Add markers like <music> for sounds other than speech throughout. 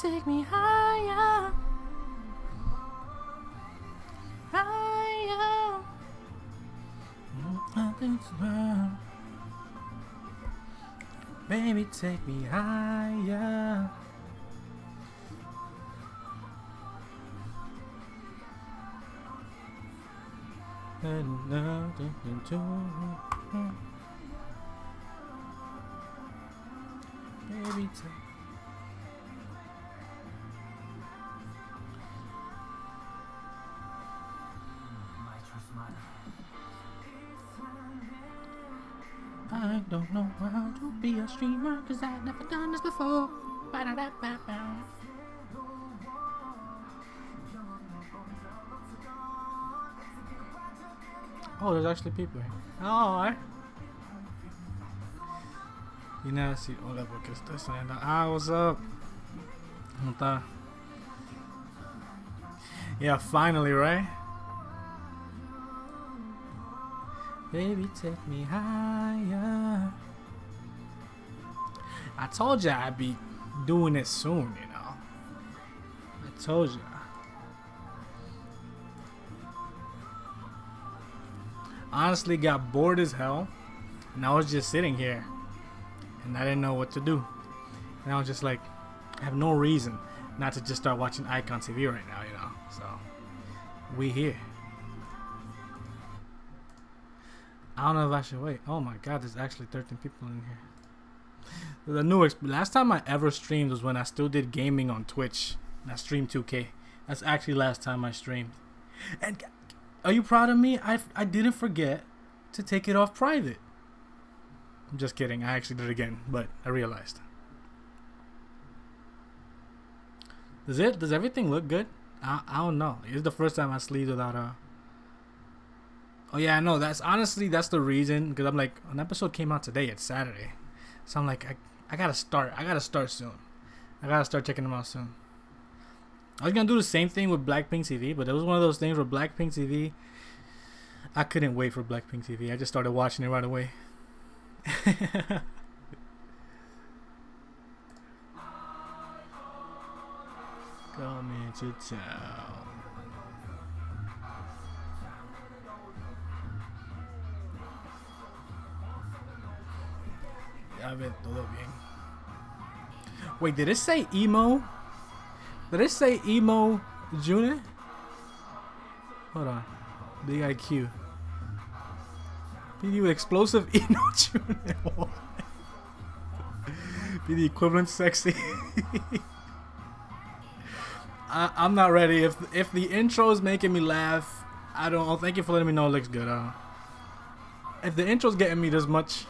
take me higher. Higher. Nothing's wrong. Baby, take me higher. And. Baby, take be a streamer cause I've never done this before. Ba-da-da-ba-ba. Oh, there's actually people here. Oh, I. Y nada, sí, hola, porque estoy saliendo. Ah, what's up? ¿Cómo está? Yeah, finally, right? Baby, take me higher. I told you I'd be doing it soon, you know. I told you. Honestly, got bored as hell, and I was just sitting here, and I didn't know what to do. And I was just like, I have no reason not to just start watching iKON TV right now, you know. So, we here. I don't know if I should wait. Oh my god, there's actually 13 people in here. The new exp- last time I ever streamed was when I still did gaming on Twitch. I streamed 2K. That's actually last time I streamed. And are you proud of me? I I didn't forget to take it off private. I'm just kidding. I actually did it again, but I realized. Does it? Does everything look good? I, I don't know. It's the first time I sleep without a. Oh yeah, no. That's honestly that's the reason because I'm like an episode came out today. It's Saturday, so I'm like I I gotta start. I gotta start soon. I gotta start checking them out soon. I was gonna do the same thing with Blackpink TV, but it was one of those things where Blackpink TV. I couldn't wait for Blackpink TV. I just started watching it right away. <laughs> Coming to town. Ya ve todo bien. Wait, did it say emo? Did it say emo June? Hold on. Big IQ. PD with explosive <laughs> emo June. Be the equivalent sexy. <laughs> I, I'm not ready. If if the intro is making me laugh, I don't. Oh, thank you for letting me know it looks good. Uh, if the intro's getting me this much,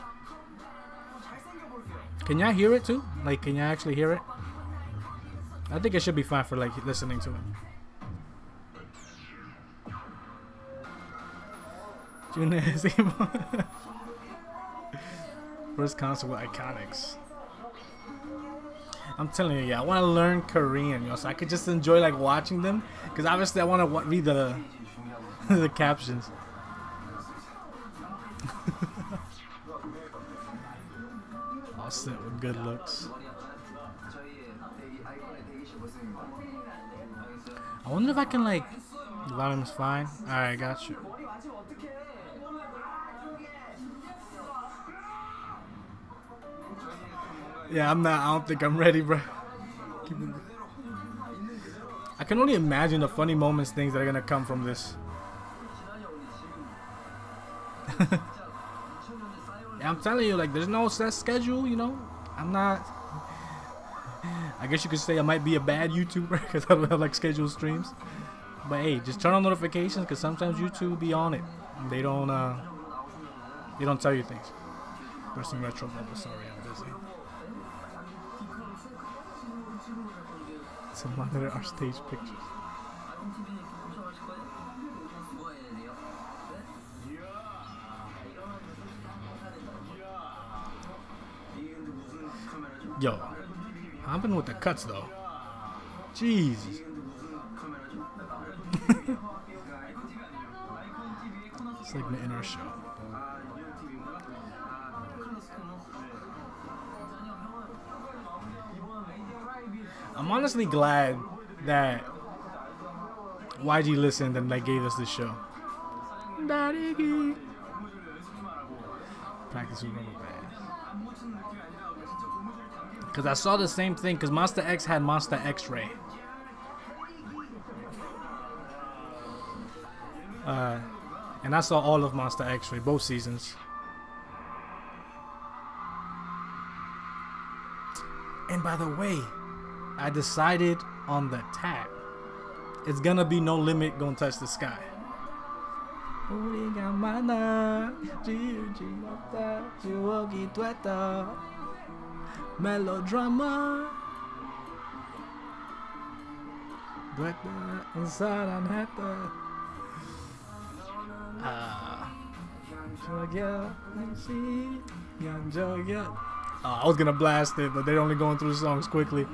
can y'all hear it too? Like, can y'all actually hear it? I think it should be fine for like listening to it. Junez <laughs> emo. First concert with iKONICs. I'm telling you, yeah, I want to learn Korean, you know, so I could just enjoy like watching them. Because obviously, I want to read the <laughs> the captions. <laughs> All with good looks. I wonder if I can like. The volume's fine. All right, got you. Yeah, I'm not. I don't think I'm ready, bro. I can only imagine the funny moments, things that are gonna come from this. <laughs> I'm telling you, like, there's no set schedule. You know, I'm not. I guess you could say I might be a bad YouTuber <laughs> because I don't have like scheduled streams. But hey, just turn on notifications because sometimes YouTube be on it. They don't. uh They don't tell you things. Person retro bubble. Sorry, I'm busy. To monitor our stage pictures. Yo, what happened with the cuts though? Jesus. <laughs> like in inner show. I'm honestly glad that YG listened and like gave us this show. Practice with rubber bands. Because I saw the same thing, because Monsta X had Monsta X-Ray. Uh, and I saw all of Monsta X-Ray, both seasons. And by the way, I decided on the tag. It's gonna be no limit gonna touch the sky melodrama. but inside and had the. Ah. Uh, oh, I was gonna blast it, but they're only going through the songs quickly.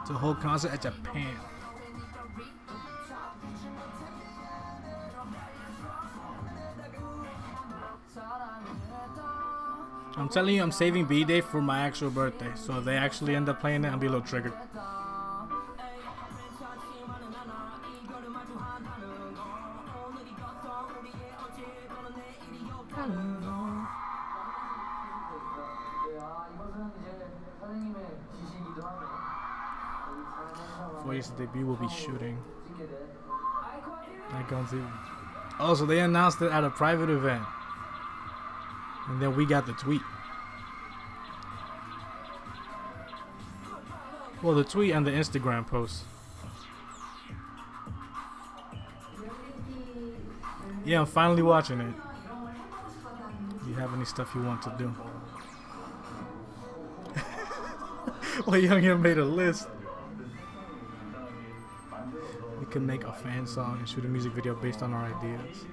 It's a whole concert at Japan. I'm telling you, I'm saving B Day for my actual birthday. So if they actually end up playing it, I'll be a little triggered. For his debut, will be shooting. iKON TV. Oh, so they announced it at a private event. And then we got the tweet. Well, the tweet and the Instagram post. Yeah, I'm finally watching it. Do you have any stuff you want to do? <laughs> well, Young made a list. We can make a fan song and shoot a music video based on our ideas.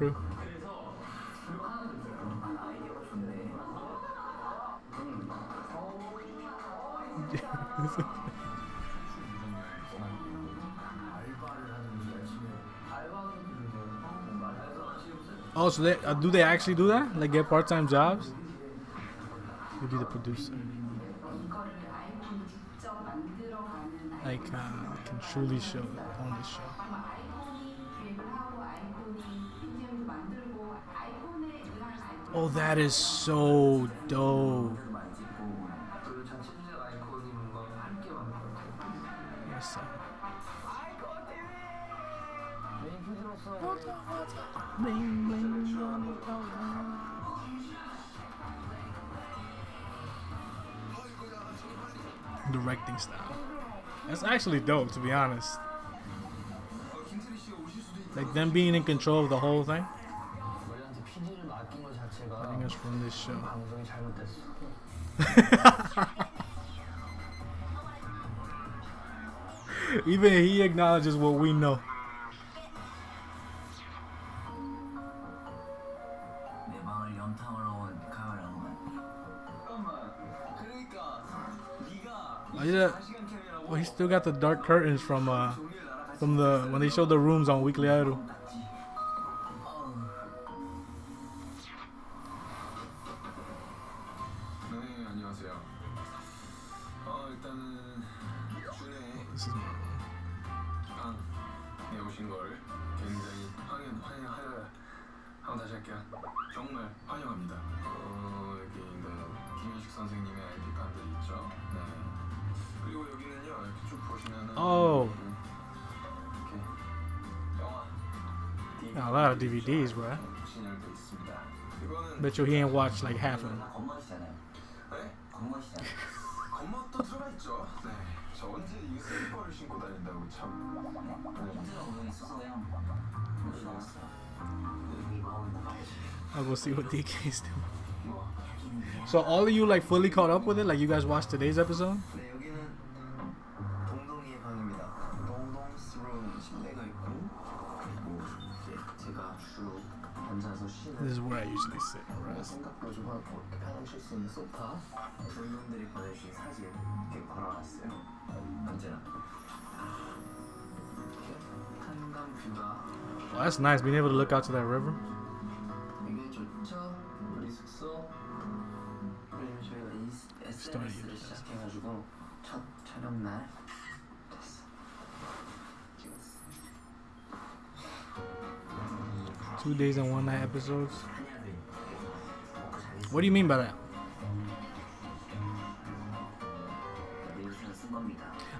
Crew. <laughs> oh, so they uh, do they actually do that? Like get part-time jobs? You be the producer. Like uh, can truly show on this show. Oh, that is so dope. Yes. Directing style. That's actually dope, to be honest. Like them being in control of the whole thing much from this show. <laughs> Even he acknowledges what we know. Oh, yeah. Well, he still got the dark curtains from uh, from the when they showed the rooms on Weekly Idol. Bet you he ain't watched like half of them. I will see what DK's doing. So all of you like fully caught up with it? Like you guys watched today's episode? This is where I usually sit and rest. Well, that's nice being able to look out to that river. Starting to Two days and one night episodes? What do you mean by that?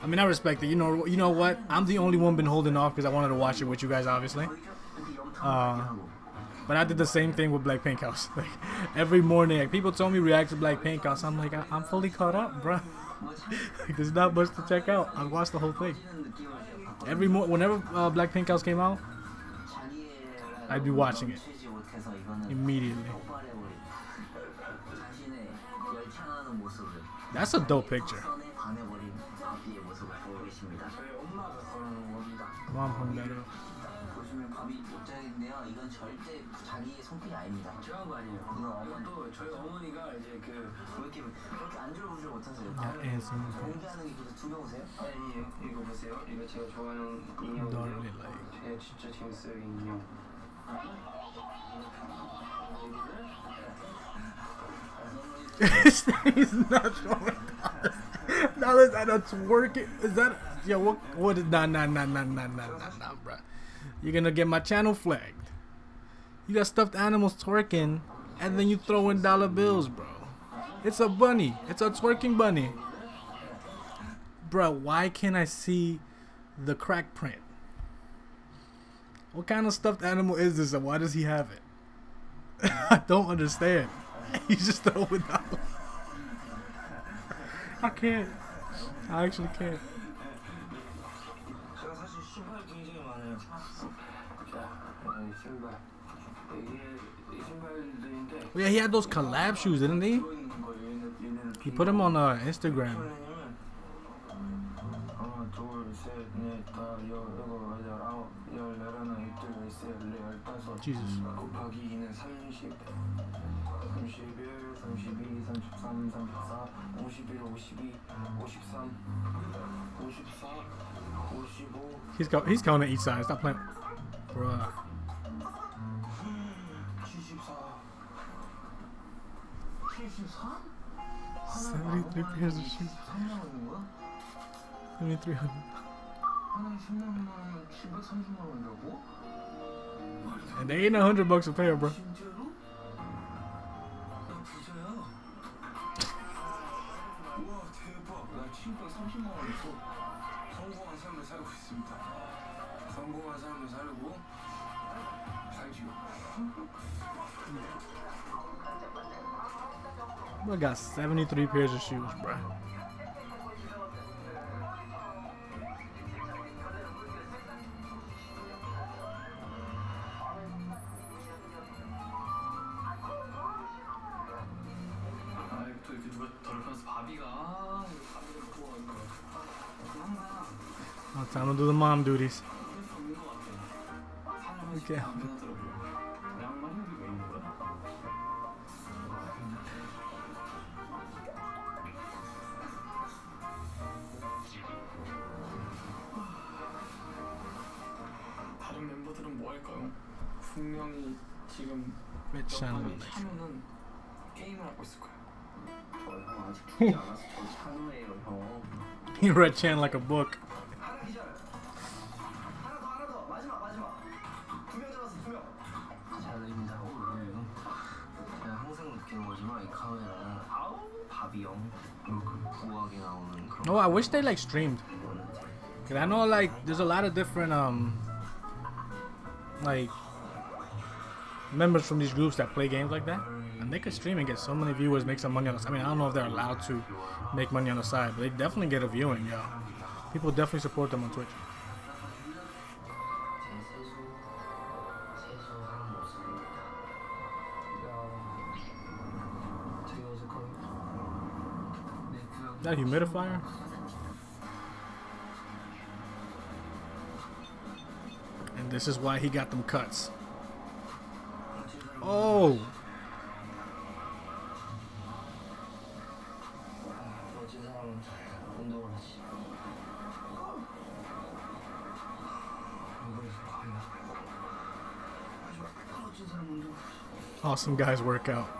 I mean, I respect it. You know, you know what? I'm the only one been holding off because I wanted to watch it with you guys, obviously. Uh, but I did the same thing with Blackpink House. <laughs> Like every morning, like, people told me react to Blackpink House. I'm like, I- am fully caught up, bro. <laughs> like, there's not much to check out. I watched the whole thing. Every mo- whenever uh, Blackpink House came out, I'd be watching it. immediately. <laughs> That's a dope picture. Mom hung that up. 보시면 바비 옷장인데요. 이건 절대 자기의 손길이 아닙니다. 제가 아니에요. 이건 어머니 이것도 저희 어머니가 이제 그왜 이렇게 그렇게 안절부절 못하세요? 공개하는 게 그래서 두명 오세요? 아니에요. 이거 보세요. 이거 제가 좋아하는 인형인데요. Darling like. 제 진짜 재밌어요 이 인형. <laughs> He's not showing <laughs> Now Dollars that a twerking. Is that yo? What? What is nah nah nah nah nah nah nah nah, bro? You're gonna get my channel flagged. You got stuffed animals twerking, and then you throw in dollar bills, bro. It's a bunny. It's a twerking bunny. Bro, why can't I see the crack print? What kind of stuffed animal is this and why does he have it? <laughs> I don't understand. <laughs> He's just throwing out. I can't. I actually can't. Well, yeah, he had those collab shoes, didn't he? He put them on uh, Instagram. Jesus. He's got he's going at each side, stop playing. Bruh. Seventy-three pairs of shoes. Seventy-three hundred. And they ain't a hundred bucks a pair, bro. I got 73 pairs of shoes, bro. do the mom duties. Okay. he <laughs> read Chan like a book. Oh, I wish they like streamed. Cause I know like there's a lot of different um like members from these groups that play games like that. And they could stream and get so many viewers, make some money on the side. I mean, I don't know if they're allowed to make money on the side, but they definitely get a viewing, yo. People definitely support them on Twitch. that humidifier? And this is why he got them cuts. Oh! Awesome guys workout.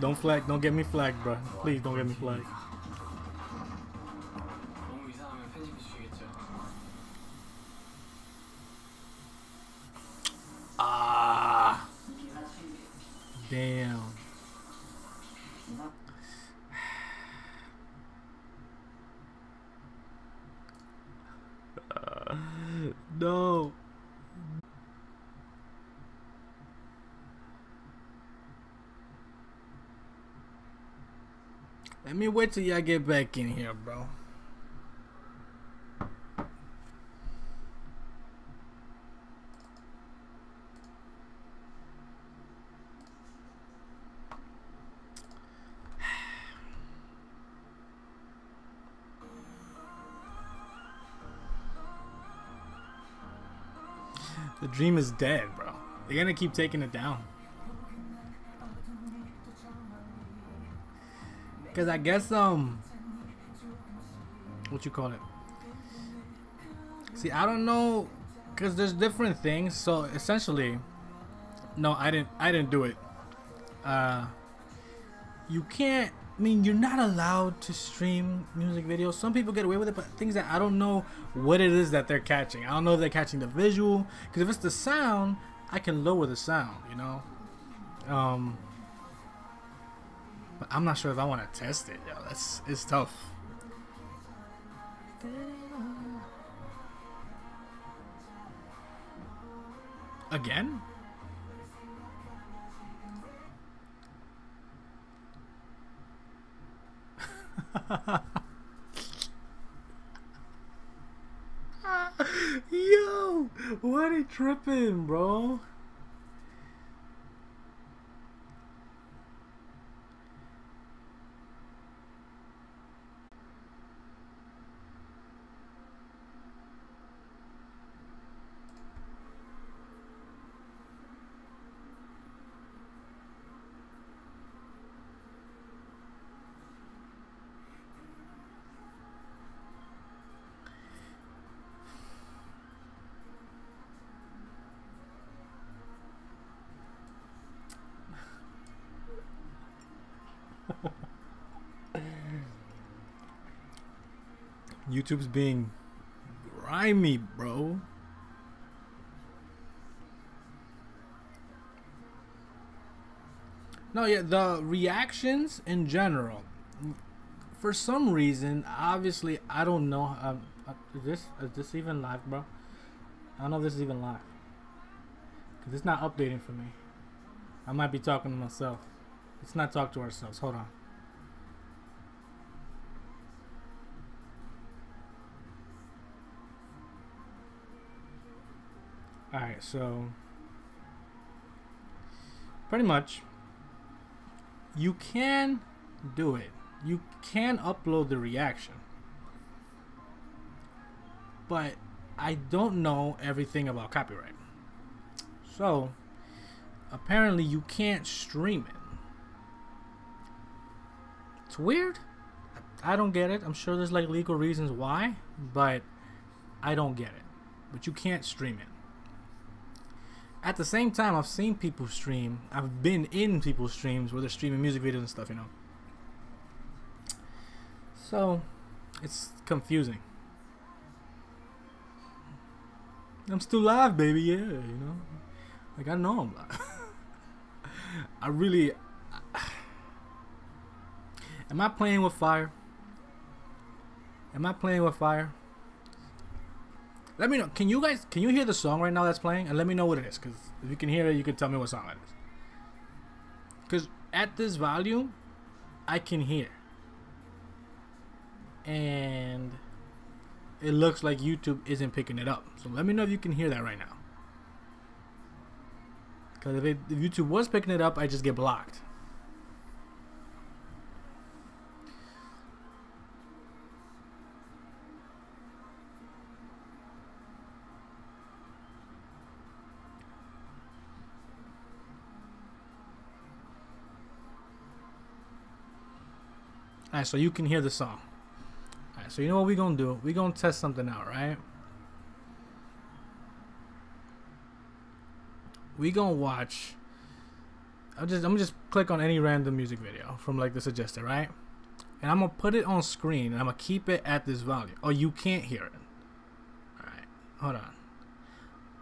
don't flag. Don't get me flagged, bro. Please don't get me flagged. Ah. Damn. <sighs> No. Let me wait till y'all get back in here, bro. <sighs> The dream is dead, bro. They're gonna keep taking it down. Cause I guess um what you call it? See, I don't know cuz there's different things. So essentially no, I didn't I didn't do it. Uh you can't I mean, you're not allowed to stream music videos. Some people get away with it, but things that I don't know what it is that they're catching. I don't know if they're catching the visual. Because if it's the sound, I can lower the sound, you know? Um, but I'm not sure if I want to test it, yo. That's it's tough. Again? <laughs> Yo, what are you tripping, bro? YouTube's being grimy, bro. No, yeah, the reactions in general. For some reason, obviously, I don't know. Um, uh, is this is this even live, bro? I don't know if this is even live. Cause it's not updating for me. I might be talking to myself. Let's not talk to ourselves. Hold on. Alright, so pretty much you can do it. You can upload the reaction. But I don't know everything about copyright. So apparently you can't stream it. It's weird. I don't get it. I'm sure there's like legal reasons why, but I don't get it. But you can't stream it at the same time, I've seen people stream. I've been in people's streams where they're streaming music videos and stuff, you know. So, it's confusing. I'm still live, baby. Yeah, you know. Like I know I'm live. <laughs> I really. <sighs> Am I playing with fire? Am I playing with fire? Let me know. Can you guys can you hear the song right now that's playing? And let me know what it is. Because if you can hear it, you can tell me what song it is. Because at this volume, I can hear. And it looks like YouTube isn't picking it up. So let me know if you can hear that right now. Because if, if YouTube was picking it up, I just get blocked. Alright, so you can hear the song. Alright, so you know what we're gonna do? We're gonna test something out, right? We gonna watch. I'm just I'm just click on any random music video from like the suggested, right? And I'm gonna put it on screen and I'm gonna keep it at this volume. Oh, you can't hear it. Alright, hold on.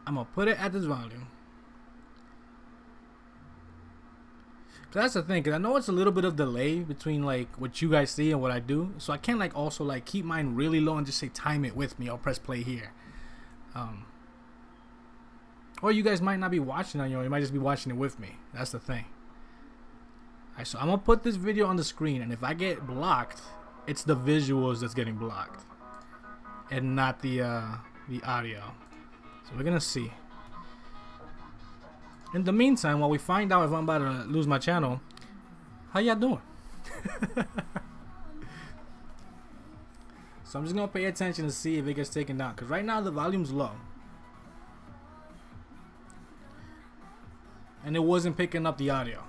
I'm gonna put it at this volume. Cause that's the thing, cause I know it's a little bit of delay between like what you guys see and what I do, so I can't like also like keep mine really low and just say time it with me I'll press play here. Um, or you guys might not be watching on your own, you might just be watching it with me. That's the thing. Alright, so I'm gonna put this video on the screen, and if I get blocked, it's the visuals that's getting blocked, and not the uh, the audio. So we're gonna see. In the meantime, while we find out if I'm about to lose my channel, how y'all doing? <laughs> so I'm just gonna pay attention to see if it gets taken down. Cause right now the volume's low. And it wasn't picking up the audio.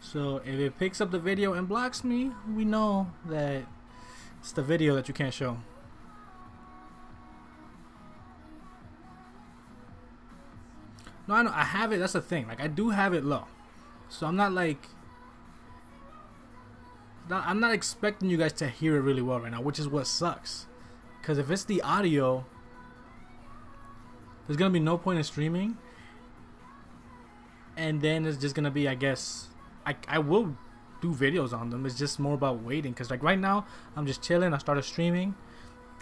So if it picks up the video and blocks me, we know that it's the video that you can't show. No, I know. I have it. That's the thing. Like, I do have it low. So I'm not like. Not, I'm not expecting you guys to hear it really well right now, which is what sucks. Because if it's the audio, there's going to be no point in streaming. And then it's just going to be, I guess. I, I will do videos on them. It's just more about waiting. Because, like, right now, I'm just chilling. I started streaming.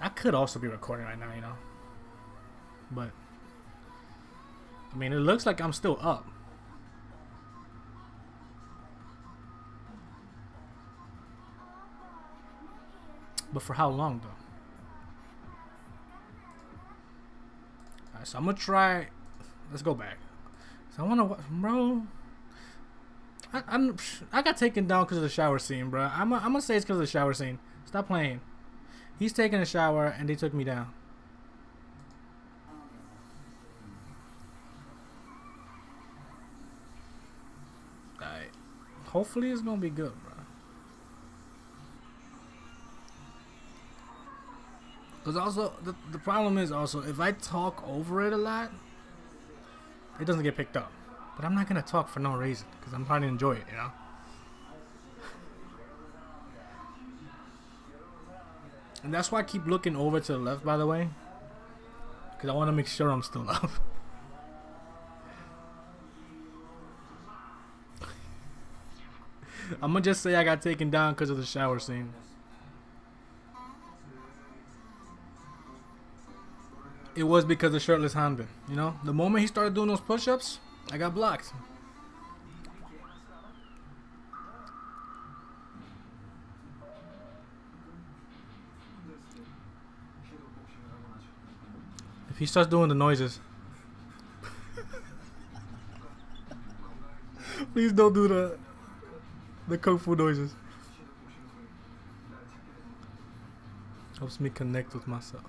I could also be recording right now, you know. But. I mean, it looks like I'm still up. But for how long, though? Alright, so I'm gonna try. Let's go back. So I wanna, bro. I, I'm, I got taken down because of the shower scene, bro. I'm, I'm gonna say it's because of the shower scene. Stop playing. He's taking a shower and they took me down. Hopefully it's gonna be good, bro. Cause also the the problem is also if I talk over it a lot, it doesn't get picked up. But I'm not gonna talk for no reason because I'm trying to enjoy it, you know. And that's why I keep looking over to the left, by the way, because I want to make sure I'm still up. <laughs> I'm gonna just say I got taken down because of the shower scene. It was because of shirtless Hanbin. You know, the moment he started doing those push-ups, I got blocked. If he starts doing the noises. <laughs> Please don't do that the kung fu noises. Helps me connect with myself.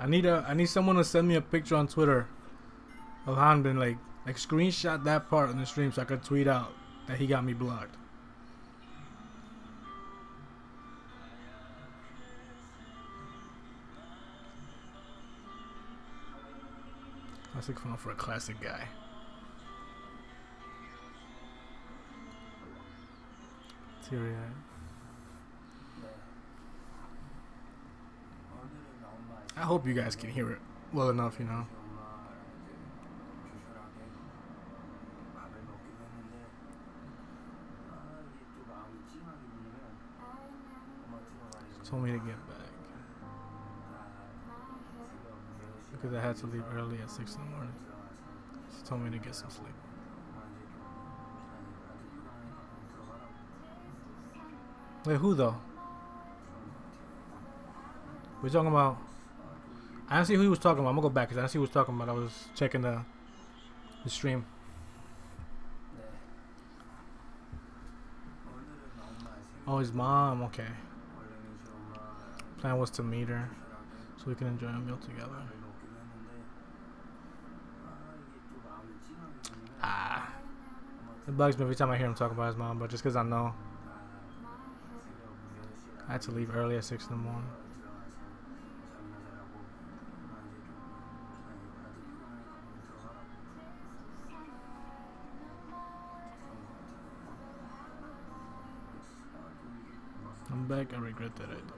I need a I need someone to send me a picture on Twitter of Hanbin like like screenshot that part in the stream so I could tweet out that he got me blocked. Classic phone for a classic guy. Teary I hope you guys can hear it well enough, you know. Told me to get back. Because I had to leave early at six in the morning. She told me to get some sleep. Wait, who though? We're talking about. I don't see who he was talking about. I'm gonna go back because I don't see who he was talking about. I was checking the the stream. Oh, his mom. Okay. Plan was to meet her so we can enjoy a meal together. It bugs me every time I hear him talk about his mom, but just because I know I had to leave early at six in the morning. I'm back. I regret that I did.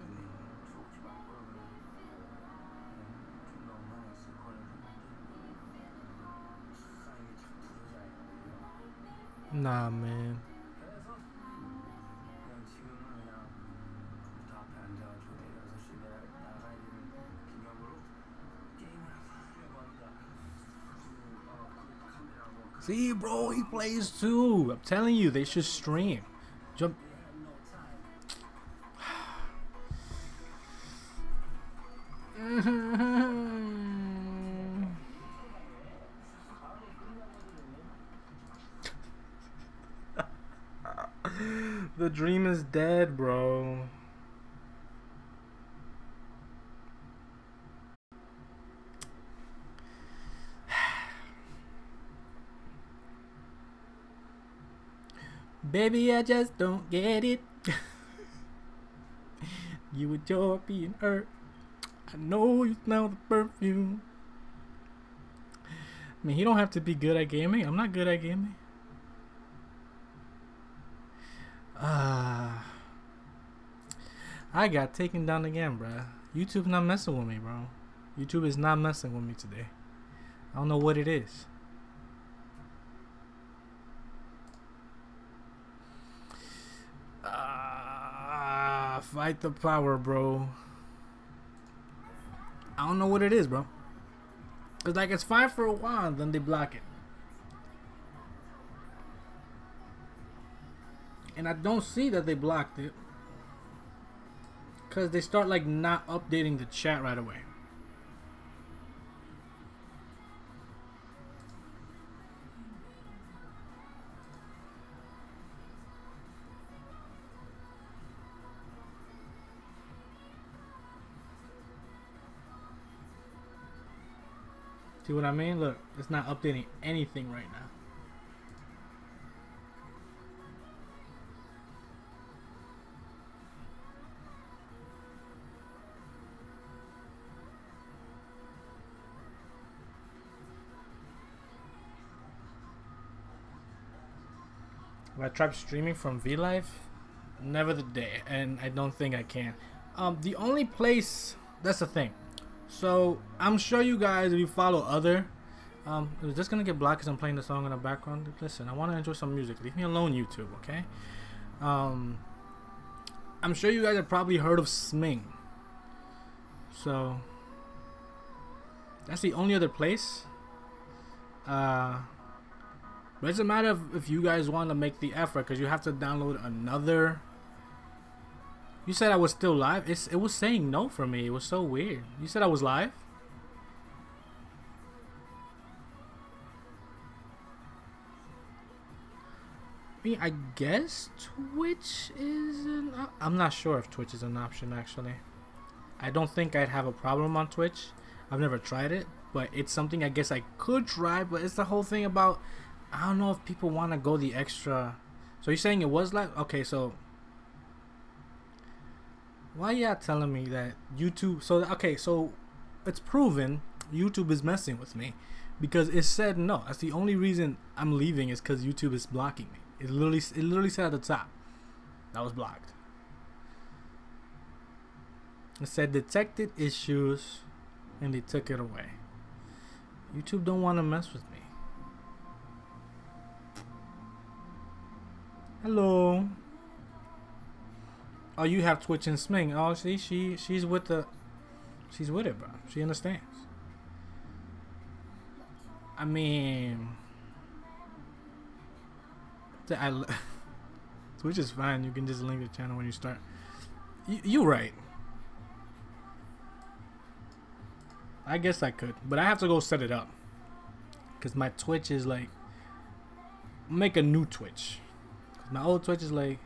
Nah, man. See, bro, he plays too. I'm telling you, they should stream. Jump. Dead, bro. <sighs> Baby, I just don't get it. <laughs> you with your being hurt. I know you smell the perfume. I mean, he don't have to be good at gaming. I'm not good at gaming. Ah. Uh, I got taken down again, bruh. YouTube not messing with me, bro. YouTube is not messing with me today. I don't know what it is. Ah, fight the power, bro. I don't know what it is, bro. It's like it's fine for a while, then they block it. And I don't see that they blocked it. Because they start like not updating the chat right away. See what I mean? Look, it's not updating anything right now. If I tried streaming from VLive, never the day, and I don't think I can. Um, the only place that's the thing. So I'm sure you guys, if you follow other, um, is this gonna get blocked because I'm playing the song in the background? Listen, I want to enjoy some music. Leave me alone, YouTube. Okay. Um, I'm sure you guys have probably heard of Sming. So that's the only other place. Uh, but it doesn't matter if, if you guys want to make the effort because you have to download another. You said I was still live. It's, it was saying no for me. It was so weird. You said I was live. I mean, I guess Twitch is an. I'm not sure if Twitch is an option actually. I don't think I'd have a problem on Twitch. I've never tried it, but it's something I guess I could try. But it's the whole thing about I don't know if people want to go the extra. So you're saying it was live? Okay, so why y'all telling me that YouTube? So okay, so it's proven YouTube is messing with me because it said no. That's the only reason I'm leaving is because YouTube is blocking me. It literally, it literally said at the top that was blocked. It said detected issues, and they took it away. YouTube don't want to mess with me. Hello. Oh, you have Twitch and Sming. Oh, see, she she's with the, she's with it, bro. She understands. I mean, I <laughs> Twitch is fine. You can just link the channel when you start. You you right. I guess I could, but I have to go set it up. Cause my Twitch is like, make a new Twitch. My old Twitch is like,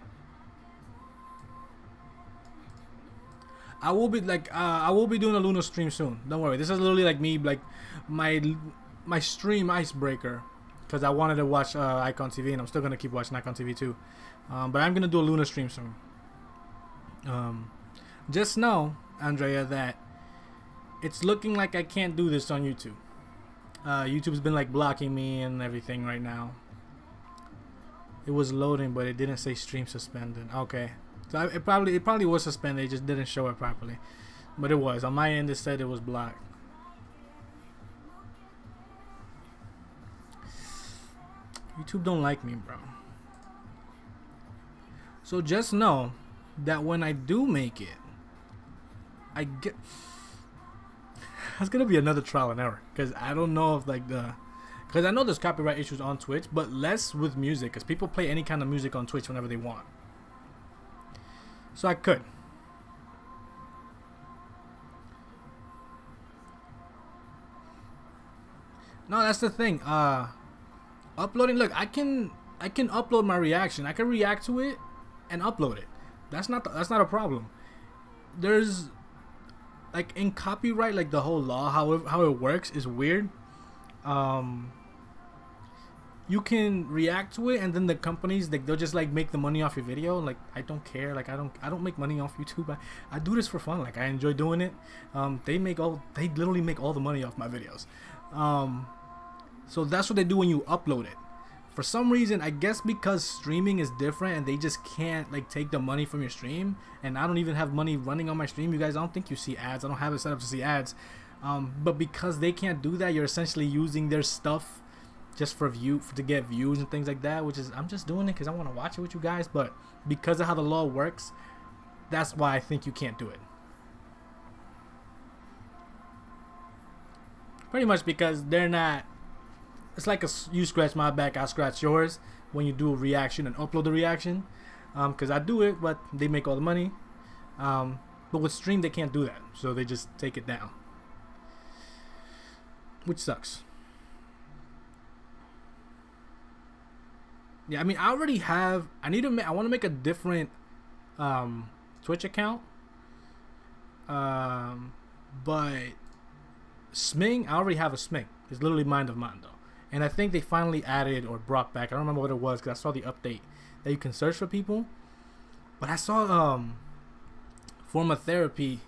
I will be like, uh, I will be doing a Luna stream soon. Don't worry. This is literally like me, like my my stream icebreaker, because I wanted to watch uh, iKON TV, and I'm still gonna keep watching iKON TV too. Um, but I'm gonna do a Luna stream soon. Um, just know, Andrea, that it's looking like I can't do this on YouTube. Uh, YouTube's been like blocking me and everything right now. It was loading, but it didn't say stream suspended. Okay, so it probably it probably was suspended. It just didn't show it properly, but it was on my end. It said it was blocked. YouTube don't like me, bro. So just know that when I do make it, I get. <sighs> That's gonna be another trial and error because I don't know if like the, because I know there's copyright issues on Twitch, but less with music because people play any kind of music on Twitch whenever they want. So I could. No, that's the thing. Uh, uploading. Look, I can I can upload my reaction. I can react to it and upload it. That's not that's not a problem. There's like in copyright, like the whole law, how it, how it works is weird. Um, you can react to it, and then the companies like they'll just like make the money off your video. Like I don't care. Like I don't I don't make money off YouTube. I, I do this for fun. Like I enjoy doing it. Um, they make all they literally make all the money off my videos. Um, so that's what they do when you upload it for some reason i guess because streaming is different and they just can't like take the money from your stream and i don't even have money running on my stream you guys i don't think you see ads i don't have it set up to see ads um, but because they can't do that you're essentially using their stuff just for view for, to get views and things like that which is i'm just doing it because i want to watch it with you guys but because of how the law works that's why i think you can't do it pretty much because they're not it's like a you scratch my back, I scratch yours when you do a reaction and upload the reaction. Because um, I do it, but they make all the money. Um, but with stream, they can't do that, so they just take it down, which sucks. Yeah, I mean, I already have. I need to. Make, I want to make a different um, Twitch account. Um, but Sming, I already have a Sming. It's literally mind of though. And I think they finally added or brought back. I don't remember what it was because I saw the update that you can search for people. But I saw um, Forma Therapy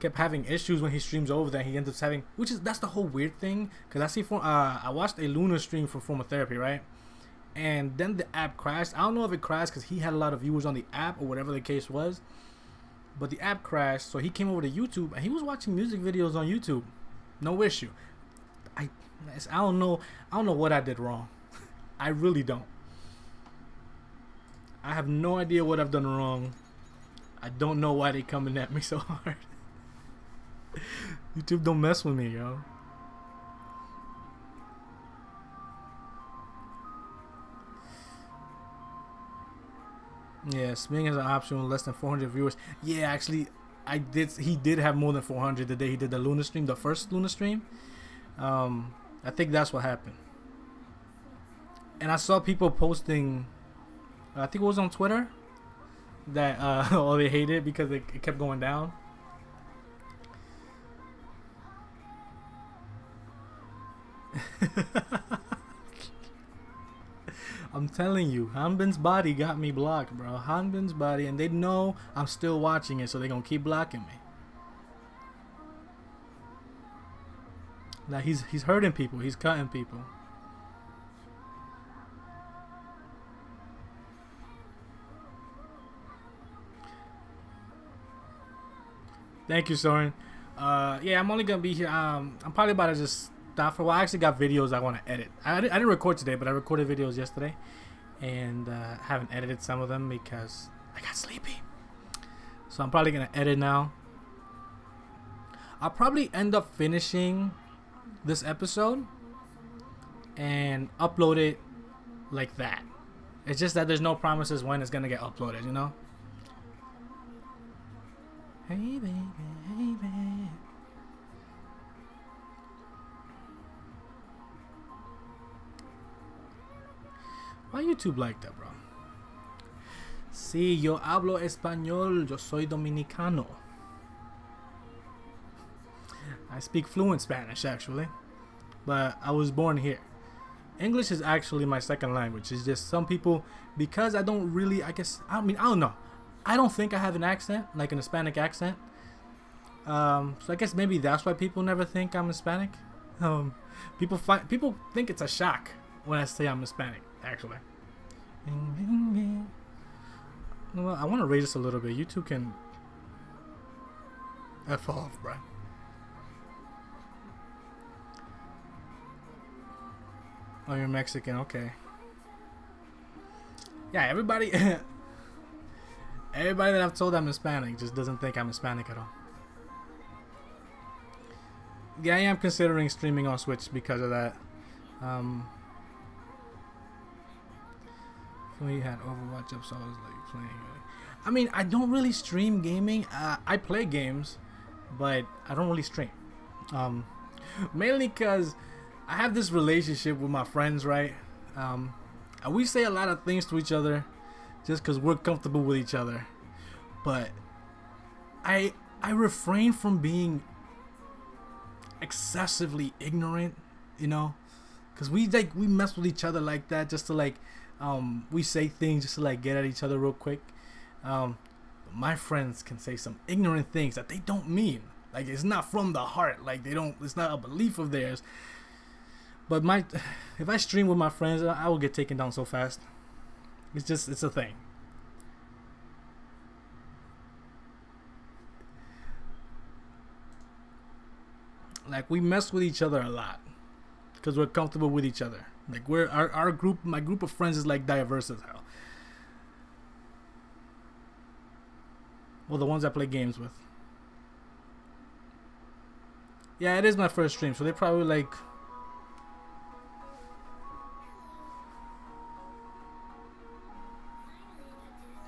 kept having issues when he streams over that he ends up having which is that's the whole weird thing because i see for uh i watched a Luna stream for Forma Therapy right and then the app crashed i don't know if it crashed because he had a lot of viewers on the app or whatever the case was but the app crashed so he came over to youtube and he was watching music videos on youtube no issue i I don't know. I don't know what I did wrong. <laughs> I really don't. I have no idea what I've done wrong. I don't know why they coming at me so <laughs> hard. <laughs> YouTube don't mess with me, yo. Yeah, Sming has an option with less than 400 viewers. Yeah, actually, I did. He did have more than 400 the day he did the Luna stream, the first Luna stream. Um, I think that's what happened. And I saw people posting, I think it was on Twitter, that uh, <laughs> oh they hated because it, it kept going down. <laughs> I'm telling you, Hanbin's body got me blocked, bro. Hanbin's body, and they know I'm still watching it, so they're gonna keep blocking me. Now he's he's hurting people. He's cutting people. Thank you, Soren. Uh, yeah, I'm only gonna be here. Um, I'm probably about to just stop for a while. I actually got videos I want to edit. I, I didn't record today, but I recorded videos yesterday, and uh, haven't edited some of them because I got sleepy. So I'm probably gonna edit now. I'll probably end up finishing this episode and upload it like that. It's just that there's no promises when it's gonna get uploaded, you know? Hey baby, hey baby. Why YouTube like that, bro? Sí, yo hablo español. Yo soy dominicano. I speak fluent Spanish, actually. But I was born here. English is actually my second language. It's just some people, because I don't really, I guess, I mean, I don't know. I don't think I have an accent, like an Hispanic accent. Um, so I guess maybe that's why people never think I'm Hispanic. Um, people find people think it's a shock when I say I'm Hispanic. Actually, well, I want to raise this a little bit. You two can f off, bro. Oh, you're Mexican. Okay. Yeah, everybody. <laughs> everybody that I've told I'm Hispanic just doesn't think I'm Hispanic at all yeah, I am considering streaming on Switch because of that. Um, we had Overwatch up, so I was like playing. I mean, I don't really stream gaming. Uh, I play games, but I don't really stream. Um, mainly because I have this relationship with my friends, right? Um, we say a lot of things to each other just because we're comfortable with each other. But I I refrain from being excessively ignorant, you know, because we like we mess with each other like that just to like um, we say things just to like get at each other real quick. Um, my friends can say some ignorant things that they don't mean. Like it's not from the heart. Like they don't. It's not a belief of theirs. But my, <sighs> if I stream with my friends, I will get taken down so fast. It's just it's a thing. like we mess with each other a lot because we're comfortable with each other. Like we're our, our group, my group of friends is like diverse as hell. Well, the ones I play games with. Yeah, it is my first stream, so they probably like.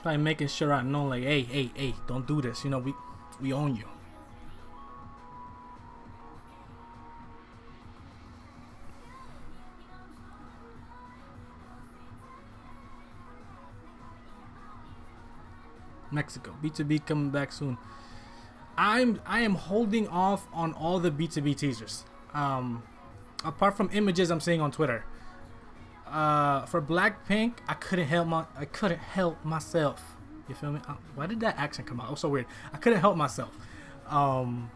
Probably making sure I know, like, hey, hey, hey, don't do this. You know, we we own you. Mexico. BTOB coming back soon. I'm I am holding off on all the BTOB teasers. Um, apart from images I'm seeing on Twitter. Uh, for Blackpink, I couldn't help my I couldn't help myself. You feel me? Uh, why did that accent come out? It was so weird. I couldn't help myself. Um,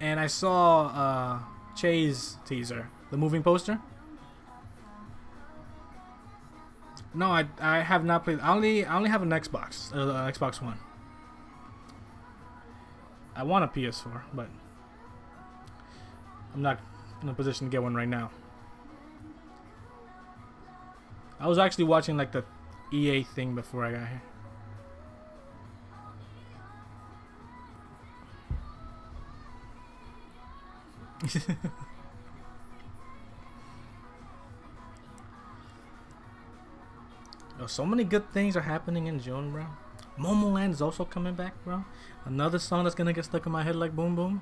and I saw uh, Che's teaser, the moving poster. No, I I have not played. I only I only have an Xbox, uh, Xbox One. I want a PS4, but I'm not in a position to get one right now. I was actually watching like the EA thing before I got here. <laughs> Yo, so many good things are happening in June, bro. Momoland is also coming back, bro. Another song that's gonna get stuck in my head like boom boom.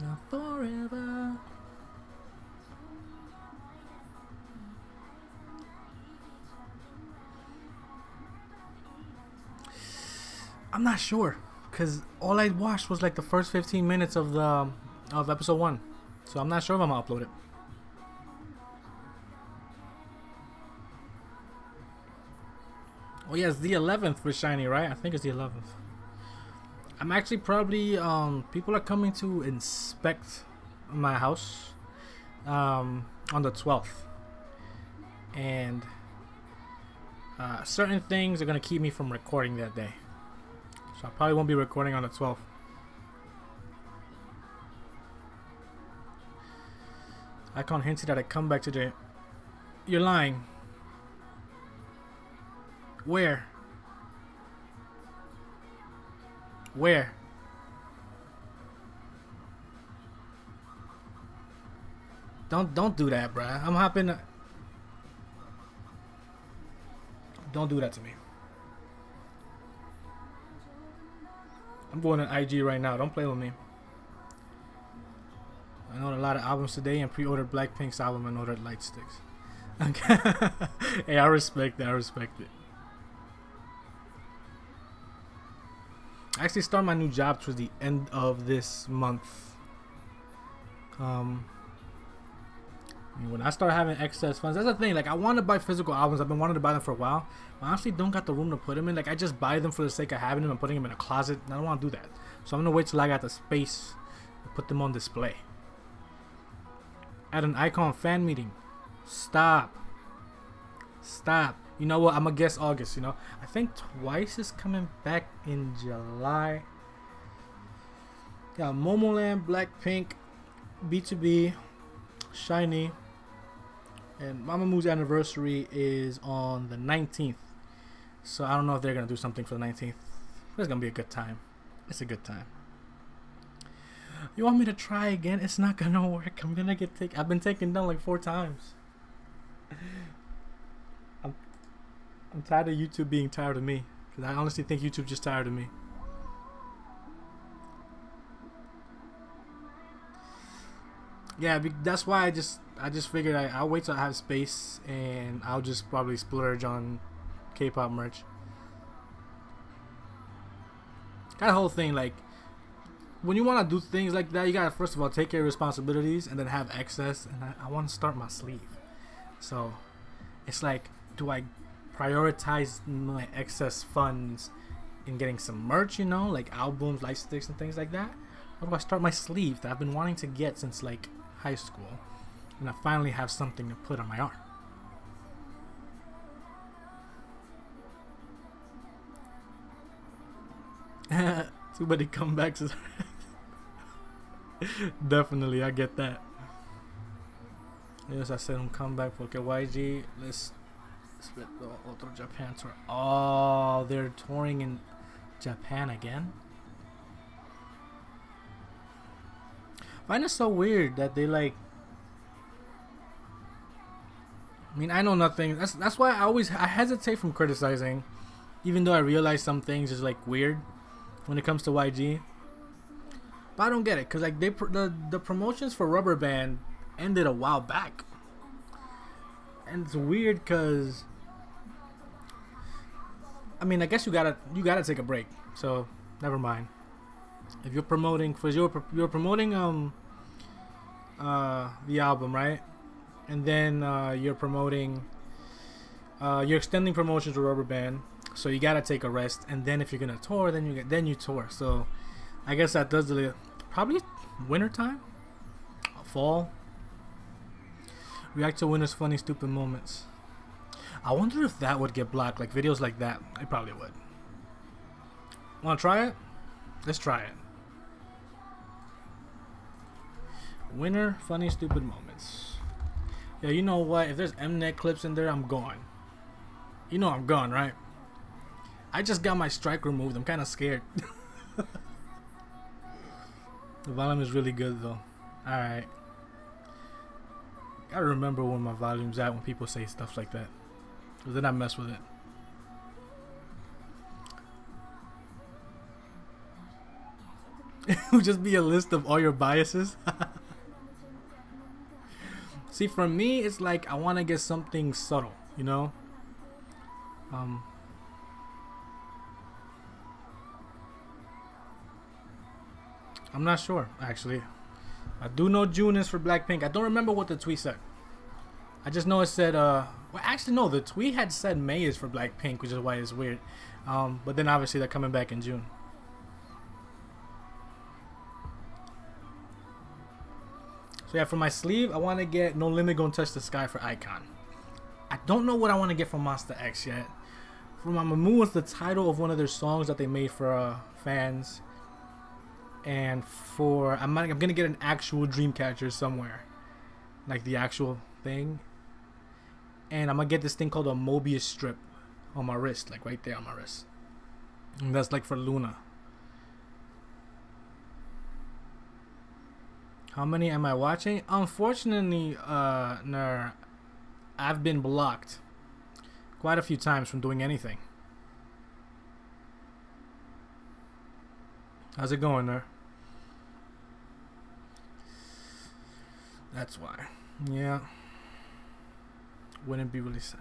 Now forever. I'm not sure, cause all I watched was like the first 15 minutes of the of episode one, so I'm not sure if I'm gonna upload it. Oh yeah, it's the 11th for SHINee, right? I think it's the 11th. I'm actually probably um people are coming to inspect my house um on the 12th. And uh, certain things are gonna keep me from recording that day. So I probably won't be recording on the 12th. iKON hinted at a comeback today. You're lying. Where? Where? Don't don't do that, bruh. I'm hopping. Don't do that to me. I'm going on IG right now. Don't play with me. I know a lot of albums today and pre-ordered Blackpink's album and ordered light sticks. <laughs> Okay. hey, I respect that. I respect it. I actually start my new job towards the end of this month. Um, when I start having excess funds, that's the thing. Like, I want to buy physical albums. I've been wanting to buy them for a while. I honestly don't got the room to put them in. Like, I just buy them for the sake of having them and putting them in a closet. I don't want to do that. So I'm gonna wait till I got the space to put them on display. At an iKON fan meeting. Stop. Stop. You know what? I'm gonna guess August. You know, I think Twice is coming back in July. Got Momoland, Blackpink, BTOB, SHINee, and Mamamoo anniversary is on the 19th. So I don't know if they're gonna do something for the 19th. But it's gonna be a good time. It's a good time. You want me to try again? It's not gonna <laughs> work. I'm gonna get taken. I've been taken down like four times. I'm, tired of YouTube being tired of me. Cause I honestly think YouTube just tired of me. Yeah, that's why I just I just figured I, I'll wait till I have space and I'll just probably splurge on K-pop merch. That whole thing, like, when you want to do things like that, you gotta first of all take care of responsibilities and then have excess. And I, I want to start my sleeve, so it's like, do I prioritize my excess funds in getting some merch, you know, like albums, light sticks, and things like that? Or do I start my sleeve that I've been wanting to get since like high school, and I finally have something to put on my arm? <laughs> Too many comebacks. <laughs> Definitely, I get that. Yes, I said un comeback porque YG. Let's split the otro Japan tour. Oh, they're touring in Japan again. Find it so weird that they like. I mean, I know nothing. That's that's why I always I hesitate from criticizing, even though I realize some things is like weird when it comes to YG. But I don't get it because like they the the promotions for Rubber Band ended a while back, and it's weird because I mean I guess you gotta you gotta take a break. So never mind. If you're promoting, for you're you're promoting um uh the album right, and then uh, you're promoting uh, you're extending promotions to Rubber Band so you gotta take a rest, and then if you're gonna tour, then you get then you tour. So I guess that does delay. Probably winter time, fall. React to Winner's funny stupid moments. I wonder if that would get blocked, like videos like that. It probably would. Wanna try it? Let's try it. Winner, funny stupid moments. Yeah, you know what? If there's Mnet clips in there, I'm gone. You know I'm gone, right? I just got my strike removed. I'm kind of scared. <laughs> the volume is really good though. Alright. Gotta remember where my volume's at when people say stuff like that. Then I mess with it. <laughs> it would just be a list of all your biases. <laughs> See, for me, it's like I want to get something subtle, you know? Um, I'm not sure, actually. I do know June is for Blackpink. I don't remember what the tweet said. I just know it said, uh, well, actually, no, the tweet had said May is for Blackpink, which is why it's weird. Um, but then obviously they're coming back in June. So yeah, for my sleeve, I want to get No Limit Gonna Touch the Sky for iKON. I don't know what I want to get from Monsta X yet. For Mamamoo, it's the title of one of their songs that they made for uh, fans and for I'm I'm gonna get an actual Dreamcatcher somewhere, like the actual thing, and I'm gonna get this thing called a Mobius strip on my wrist, like right there on my wrist. And that's like for Luna. How many am I watching? Unfortunately, uh, Ner, I've been blocked quite a few times from doing anything. How's it going, Ner? That's why. Yeah. Wouldn't be really sad.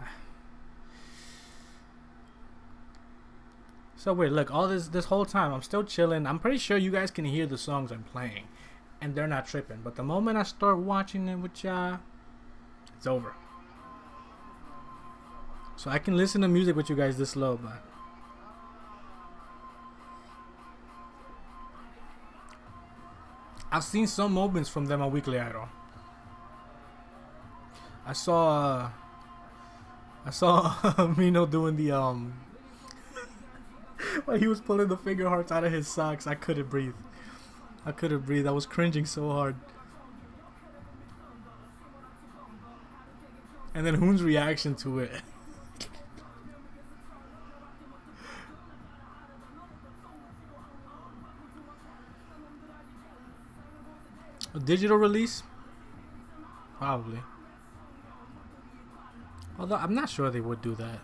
So wait, look, all this this whole time I'm still chilling. I'm pretty sure you guys can hear the songs I'm playing, and they're not tripping. But the moment I start watching it with y'all, it's over. So I can listen to music with you guys this low, but I've seen some moments from them on Weekly Idol. I saw uh, I saw <laughs> Mino doing the um <laughs> while he was pulling the finger hearts out of his socks. I couldn't breathe. I couldn't breathe. I was cringing so hard. And then Hoon's reaction to it. <laughs> A digital release? Probably. Although I'm not sure they would do that.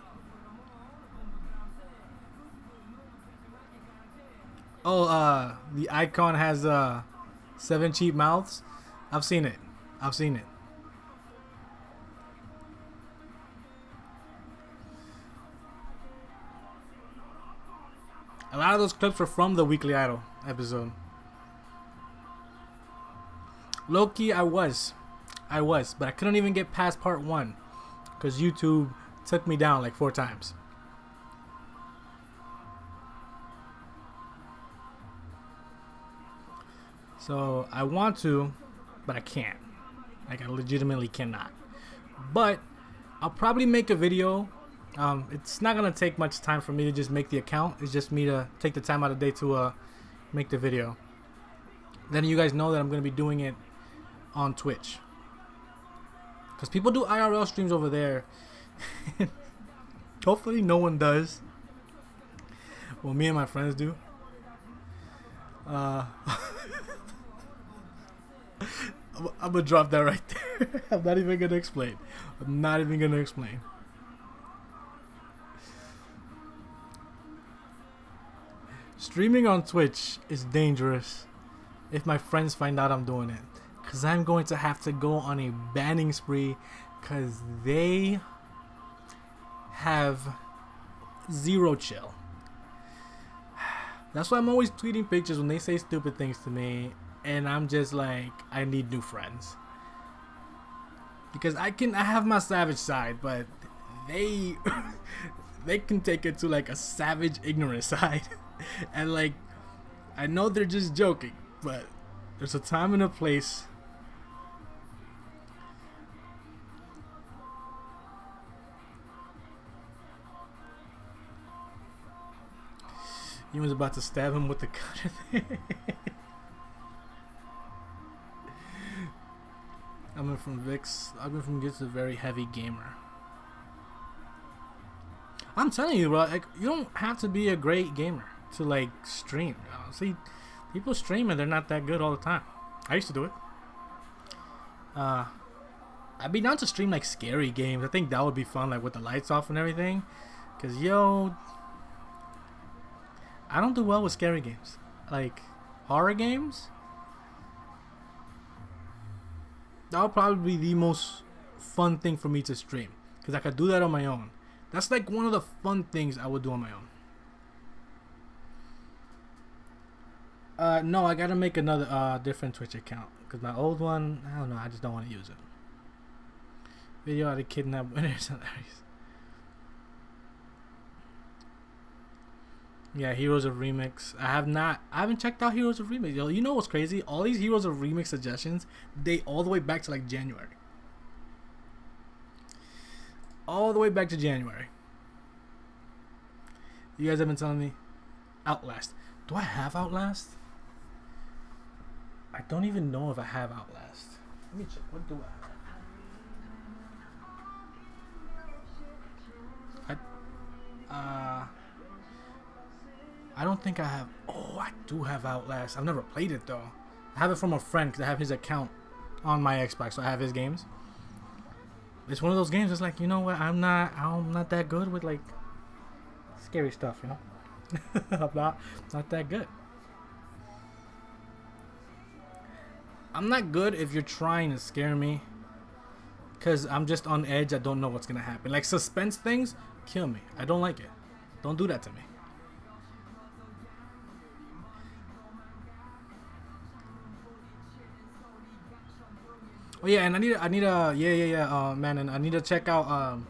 Oh, uh, the iKON has uh seven cheap mouths. I've seen it. I've seen it. A lot of those clips were from the Weekly Idol episode. Loki, I was. I was, but I couldn't even get past part one because YouTube took me down like four times. So I want to, but I can't. Like I legitimately cannot. But I'll probably make a video. Um, it's not gonna take much time for me to just make the account. It's just me to take the time out of the day to uh, make the video. Then you guys know that I'm gonna be doing it on Twitch. Because people do IRL streams over there. <laughs> Hopefully no one does. Well, me and my friends do. Uh, I'm, I'm gonna drop that right there. <laughs> I'm not even gonna explain. I'm not even gonna explain. Streaming on Twitch is dangerous if my friends find out I'm doing it. Because I'm going to have to go on a banning spree because they have zero chill. That's why I'm always tweeting pictures when they say stupid things to me and I'm just like I need new friends. Because I can I have my savage side, but they <laughs> they can take it to like a savage ignorant <laughs> side. and like I know they're just joking, but there's a time and a place He was about to stab him with the cutter. I've from Vix. I've been from Gets a very heavy gamer. I'm telling you, bro. Like, you don't have to be a great gamer to like stream. See, people stream and they're not that good all the time. I used to do it. Uh, I'd be down to stream like scary games. I think that would be fun, like with the lights off and everything. Cause yo, I don't do well with scary games. Like horror games. That would probably be the most fun thing for me to stream because I could do that on my own. That's like one of the fun things I would do on my own. Uh, no, I gotta make another uh different Twitch account because my old one, I don't know, I just don't want to use it. Video how to kidnap <laughs> winners. Yeah, Heroes of Remix. I have not. I haven't checked out Heroes of Remix. Yo, you know what's crazy? All these Heroes of Remix suggestions, they all the way back to like January. All the way back to January. You guys have been telling me Outlast. Do I have Outlast? I don't even know if I have Outlast. Let me check. What do I have? I uh I don't think I have. Oh, I do have Outlast. I've never played it though. I have it from a friend because I have his account on my Xbox, so I have his games. It's one of those games. It's like you know what? I'm not. I'm not that good with like scary stuff. You know, <laughs> I'm not not that good. I'm not good if you're trying to scare me. Cause I'm just on edge. I don't know what's gonna happen. Like suspense things kill me. I don't like it. Don't do that to me. Oh yeah, and I need I need a yeah yeah yeah uh, man, and I need to check out um,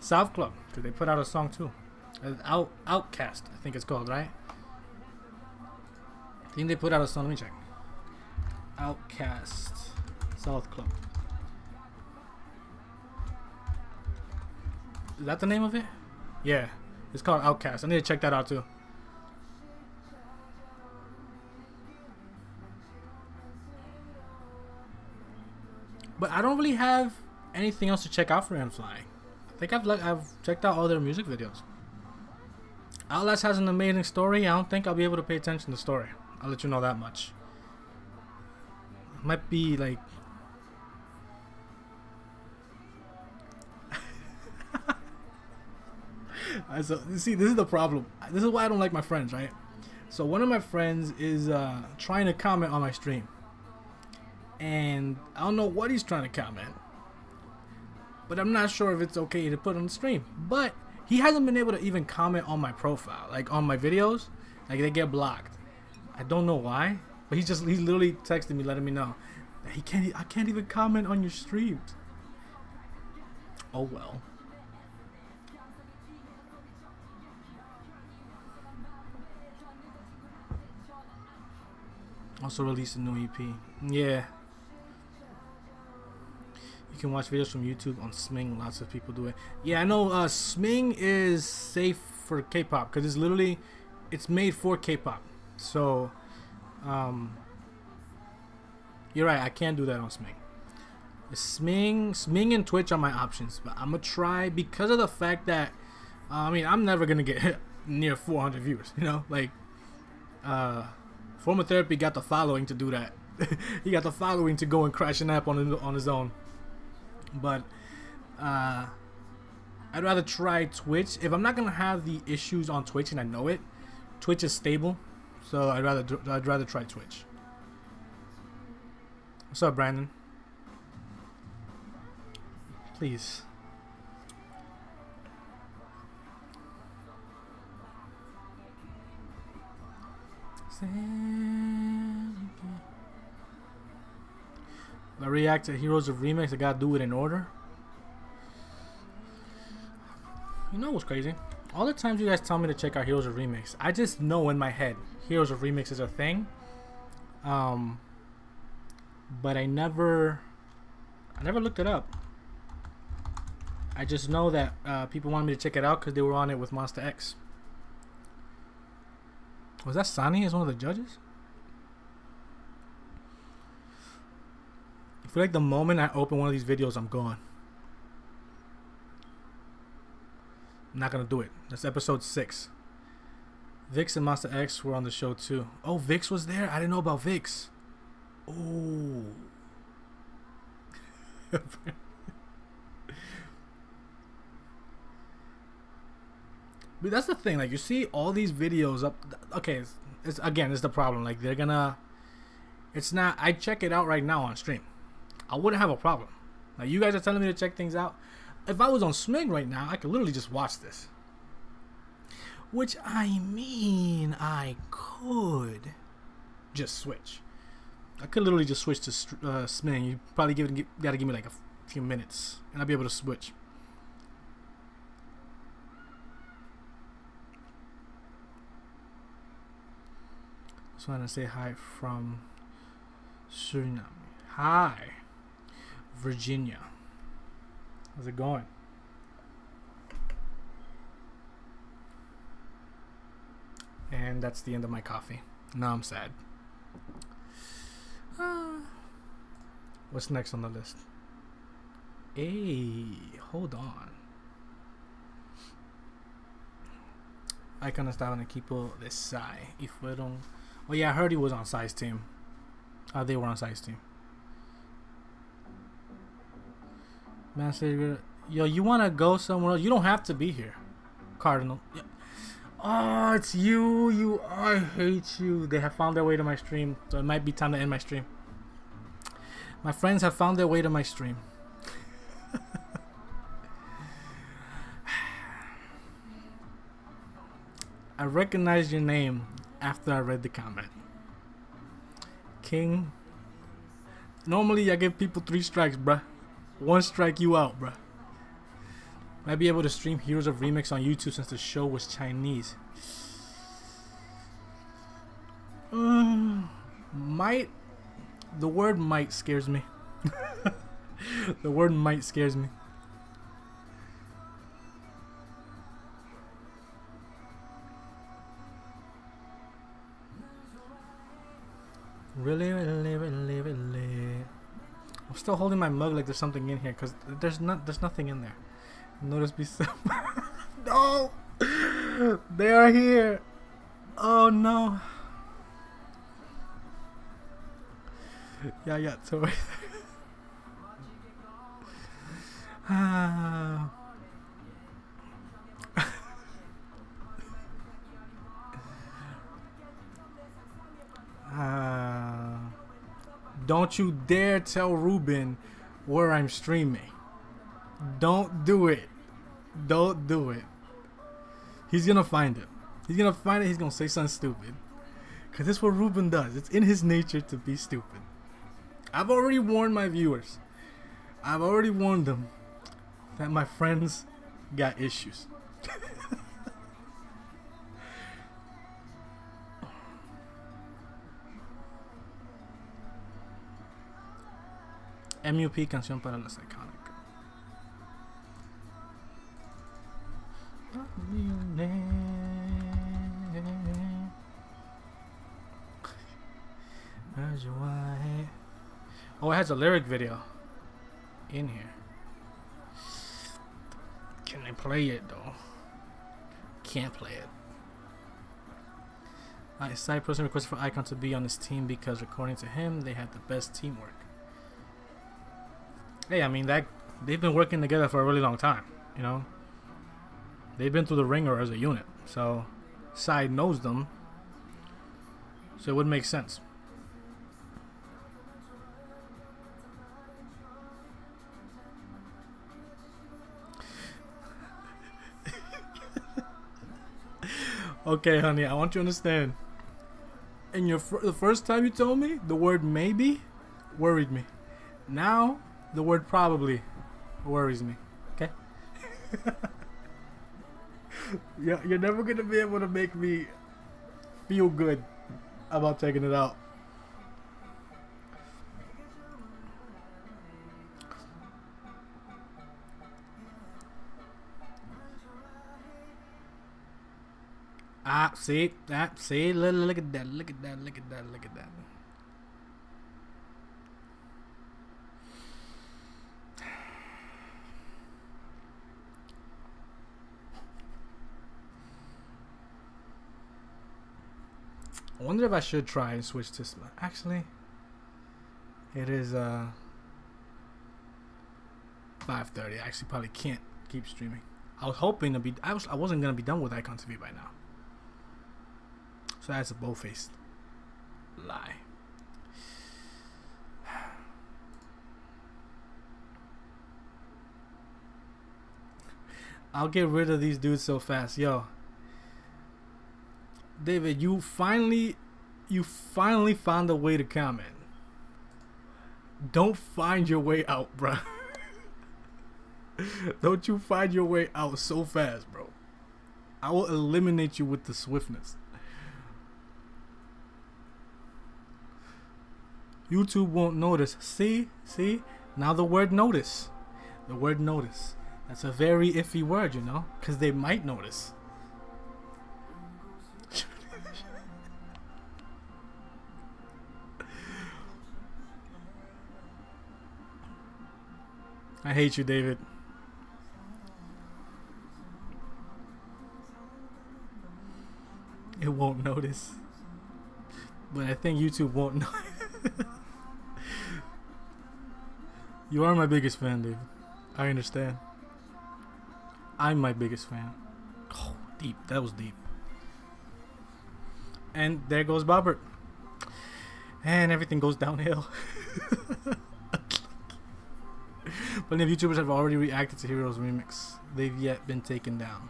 South Club because they put out a song too. Uh, out Outcast, I think it's called right. I think they put out a song. Let me check. Outcast, South Club. Is that the name of it? Yeah, it's called Outcast. I need to check that out too. But I don't really have anything else to check out for Flying. I think I've like I've checked out all their music videos. Outlast has an amazing story. I don't think I'll be able to pay attention to the story. I'll let you know that much. Might be like <laughs> so see, this is the problem. This is why I don't like my friends, right? So one of my friends is uh, trying to comment on my stream, and I don't know what he's trying to comment, but I'm not sure if it's okay to put on the stream. But he hasn't been able to even comment on my profile, like on my videos, like they get blocked. I don't know why, but he just he's literally texting me, letting me know that he can't. I can't even comment on your streams. Oh well. Also released a new EP. Yeah. Can watch videos from YouTube on Sming. Lots of people do it. Yeah, I know. Uh, Sming is safe for K-pop because it's literally, it's made for K-pop. So, um, you're right. I can't do that on Sming. Sming, Sming, and Twitch are my options, but I'm gonna try because of the fact that, uh, I mean, I'm never gonna get <laughs> near 400 viewers. You know, like, uh Former therapy got the following to do that. <laughs> he got the following to go and crash an app on on his own. But uh, I'd rather try Twitch. If I'm not gonna have the issues on Twitch and I know it, Twitch is stable, so I'd rather I'd rather try Twitch. What's up, Brandon? Please. I react to Heroes of Remix, I gotta do it in order. You know what's crazy? All the times you guys tell me to check out Heroes of Remix, I just know in my head Heroes of Remix is a thing. Um, but I never, I never looked it up. I just know that uh, people wanted me to check it out because they were on it with Monsta X. Was that Sunny as one of the judges? Feel like the moment I open one of these videos, I'm gone. I'm not gonna do it. That's episode six. VIXX and Monsta X were on the show too. Oh, VIXX was there. I didn't know about VIXX. Oh. <laughs> But that's the thing. Like you see all these videos up. Okay, it's, it's again, it's the problem. Like they're gonna. It's not. I check it out right now on stream. I wouldn't have a problem. Now you guys are telling me to check things out. If I was on Smig right now, I could literally just watch this. Which I mean, I could just switch. I could literally just switch to uh, Smig. You probably give it, gotta give me like a few minutes, and I'll be able to switch. Just want to say hi from Suriname. Hi, Virginia. How's it going? And that's the end of my coffee. Now I'm sad. Uh, what's next on the list? Hey, hold on. I iKON estaba en equipo Sai y fueron Oh yeah, I heard he was on size team. Oh, they were on size team. Man, yo, you want to go somewhere else? You don't have to be here, Cardinal. Yeah. Oh, it's you. You. Oh, I hate you. They have found their way to my stream, so it might be time to end my stream. My friends have found their way to my stream. <sighs> I recognized your name after I read the comment. King. Normally, I give people three strikes, bruh. One strike, you out, bruh. Might be able to stream Heroes of Remix on YouTube since the show was Chinese. Uh, might. The word might scares me. <laughs> the word might scares me. Really, really, really, really. I'm still holding my mug like there's something in here because there's not there's nothing in there. Notice me some. no, they are here. Oh no. Yeah, yeah. So. ah. Uh, don't you dare tell Ruben where I'm streaming. Don't do it. Don't do it. He's gonna find it. He's gonna find it. He's gonna say something stupid. Cause that's what Ruben does. It's in his nature to be stupid. I've already warned my viewers. I've already warned them that my friends got issues. <laughs> MUP canción para las iconic. Oh, it has a lyric video in here. Can I play it though? Can't play it. Side person requested for iKON to be on his team because according to him, they had the best teamwork. Hey, I mean that they've been working together for a really long time. You know, they've been through the ringer as a unit, so Side knows them, so it would make sense. <laughs> okay, honey, I want you to understand. And your the first time you told me the word maybe worried me. Now the word probably worries me. Okay? <laughs> you're, you're never gonna be able to make me feel good about taking it out. Ah, see, that, see, look, look at that, look at that, look at that, look at that. I wonder if I should try and switch to actually it is uh 5:30. I actually probably can't keep streaming. I was hoping to be I was I wasn't to be done with iKON TV by now. So that's a bow-faced lie. <sighs> I'll get rid of these dudes so fast. Yo, David, you finally you finally found a way to comment. Don't find your way out, <laughs> bro. Don't you find your way out so fast, bro. I will eliminate you with the swiftness. YouTube won't notice. See? See? Now the word notice. The word notice. That's a very iffy word, you know? Because they might notice. I hate you, David. It won't notice. But I think YouTube won't <laughs> know. You are my biggest fan, David. I understand. I'm my biggest fan. Oh, deep. That was deep. And there goes Bobbert. And everything goes downhill. <laughs> Plenty of YouTubers have already reacted to Heroes Remix. They've yet been taken down.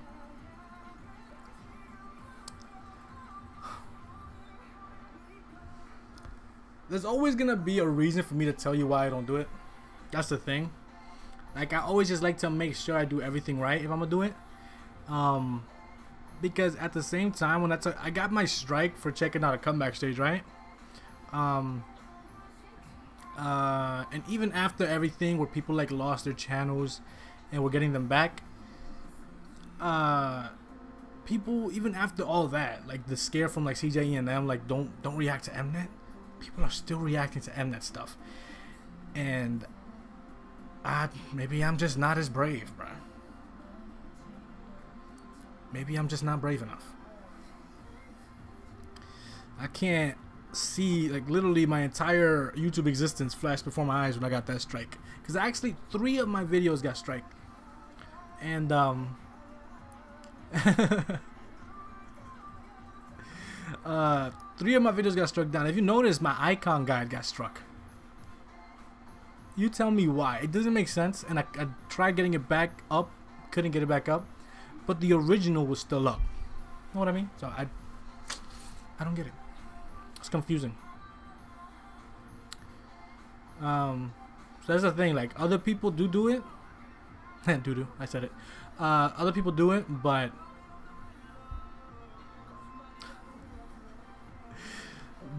There's always gonna be a reason for me to tell you why I don't do it. That's the thing. Like I always just like to make sure I do everything right if I'm gonna do it. Um, because at the same time when that's I got my strike for checking out a comeback stage, right? Um, uh, and even after everything where people like lost their channels and we're getting them back, uh, people even after all that, like the scare from like CJE and them, like don't don't react to Mnet. People are still reacting to Mnet stuff, and I maybe I'm just not as brave, bro. Maybe I'm just not brave enough. I can't see like literally my entire YouTube existence flashed before my eyes when I got that strike. Because actually three of my videos got strike. And um <laughs> uh three of my videos got struck down. If you notice my iKON guide got struck. You tell me why. It doesn't make sense and I, I tried getting it back up, couldn't get it back up. But the original was still up. Know what I mean? So I I don't get it. It's confusing. Um, so that's the thing. Like other people do do it. <laughs> And do do. I said it. Uh, other people do it, but <laughs>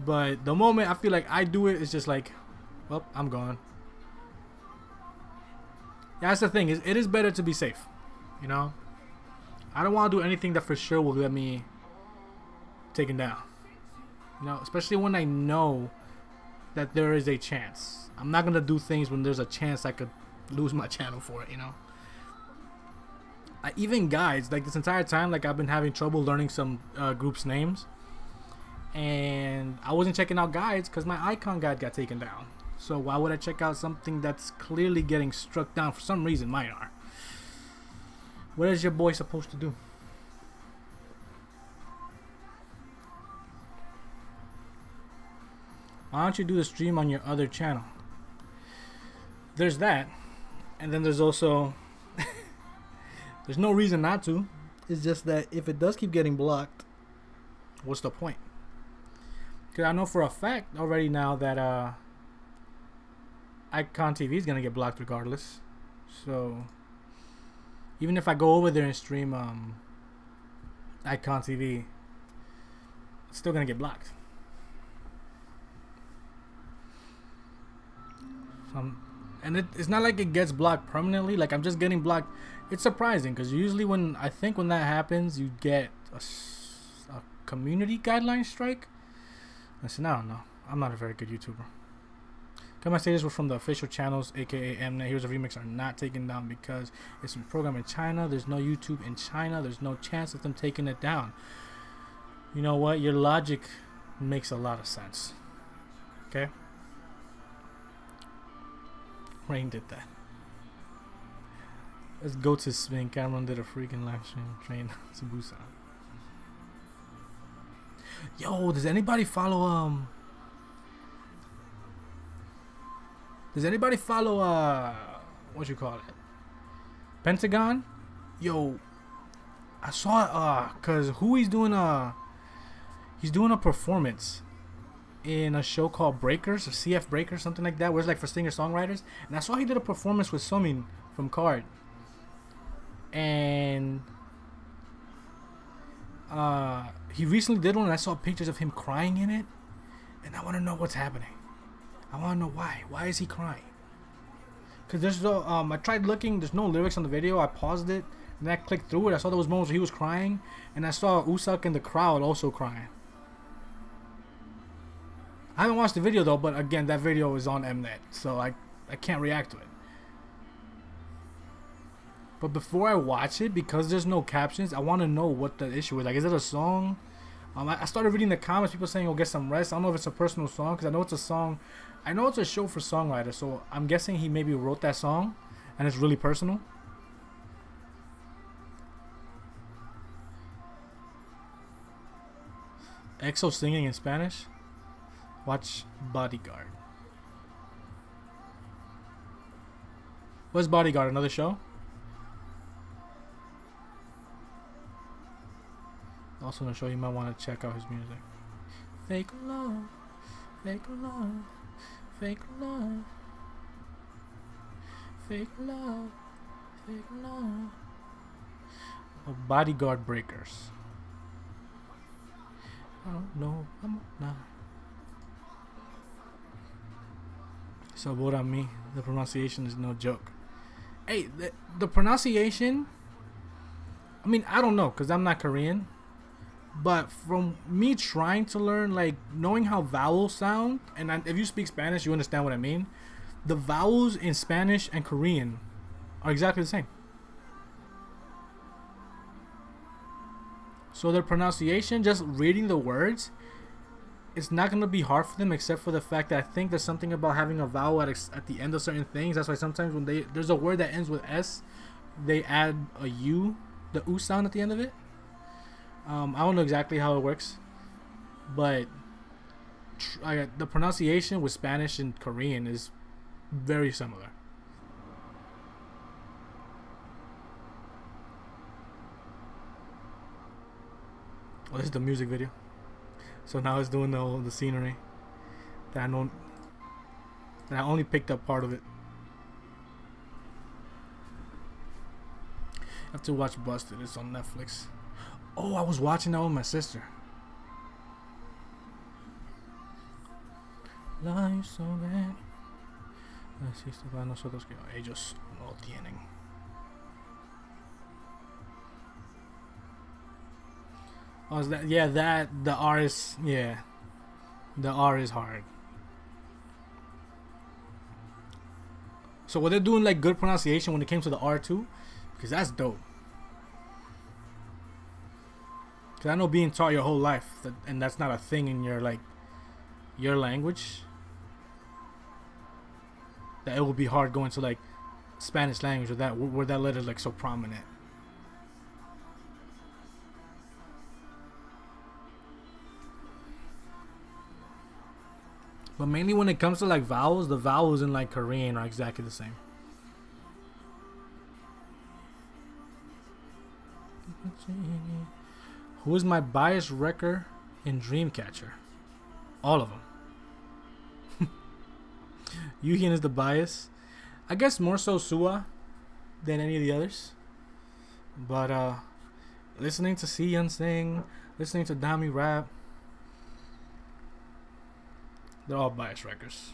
but the moment I feel like I do it, it's just like, well, I'm gone. Yeah, that's the thing. Is it is better to be safe, you know. I don't want to do anything that for sure will get me taken down. You know, especially when I know that there is a chance. I'm not gonna do things when there's a chance I could lose my <laughs> channel for it. You know. I, even guides like this entire time, like I've been having trouble learning some uh, groups' names, and I wasn't checking out guides because my iKON guide got taken down. So why would I check out something that's clearly getting struck down for some reason? Mine are. What is your boy supposed to do? Why don't you do the stream on your other channel? There's that. And then there's also <laughs> there's no reason not to. It's just that if it does keep getting blocked, what's the point? Because I know for a fact already now that uh, iKON TV is gonna get blocked regardless. So even if I go over there and stream um, iKON TV, it's still gonna get blocked. And it, it's not like it gets blocked permanently. Like I'm just getting blocked. It's surprising because usually when I think when that happens, you get a, a community guideline strike. I said, no, no, I'm not a very good YouTuber. Come stages were from the official channels, aka Mnet. Here's a remix are not taken down because it's a program in China. There's no YouTube in China. There's no chance of them taking it down. You know what? Your logic makes a lot of sense. Okay? Rain did that. Let's go to Spin. Cameron did a freaking live stream train <laughs> to Busan. Yo, does anybody follow um Does anybody follow uh what you call it? Pentagon? Yo, I saw uh cause who he's doing a he's doing a performance in a show called Breakers or CF Breakers, something like that, where it's like for singer songwriters. And I saw he did a performance with Somin from KARD. And uh he recently did one and I saw pictures of him crying in it. And I wanna know what's happening. I want to know why. Why is he crying? Because there's no, um, I tried looking, there's no lyrics on the video. I paused it, and I clicked through it. I saw was moments where he was crying, and I saw Wooseok in the crowd also crying. I haven't watched the video though, but again, that video is on Mnet, so I, I can't react to it. But before I watch it, because there's no captions, I want to know what the issue is. Like, is it a song? Um, I, I started reading the comments. People saying, "Oh, get some rest." I don't know if it's a personal song because I know it's a song. I know it's a show for songwriters, so I'm guessing he maybe wrote that song, and it's really personal. EXO singing in Spanish. Watch Bodyguard. What's Bodyguard? Another show? Also gonna show you might want to check out his music. Fake love, fake love, fake love, fake love, fake love. Oh, bodyguard breakers. I don't know. I'm not. So what on me? The pronunciation is no joke. Hey, the, the pronunciation. I mean, I don't know because I'm not Korean. But from me trying to learn, like knowing how vowels sound, and I, if you speak Spanish, you understand what I mean. The vowels in Spanish and Korean are exactly the same. So their pronunciation, just reading the words, it's not gonna be hard for them, except for the fact that I think there's something about having a vowel at, at the end of certain things. That's why sometimes when they there's a word that ends with s, they add a u, the u sound at the end of it. Um, I don't know exactly how it works, but I, the pronunciation with Spanish and Korean is very similar. Oh, this is the music video. So now it's doing the whole, the scenery. That I know. That I only picked up part of it. I have to watch Busted. It's on Netflix. Oh, I was watching that with my sister. Life so bad. Ellos no tienen. Oh, is that yeah? That the R is yeah, the R is hard. So were they doing like good pronunciation when it came to the R too? Because that's dope. Because I know being taught your whole life, that, and that's not a thing in your like your language. That it would be hard going to like Spanish language or that where that letter is like so prominent. But mainly when it comes to like vowels, the vowels in like Korean are exactly the same. Who is my bias wrecker in Dreamcatcher? All of them. <laughs> Yoohyeon is the bias. I guess more so Sua than any of the others. But uh listening to Siyeon sing, listening to Dami rap, they're all bias wreckers.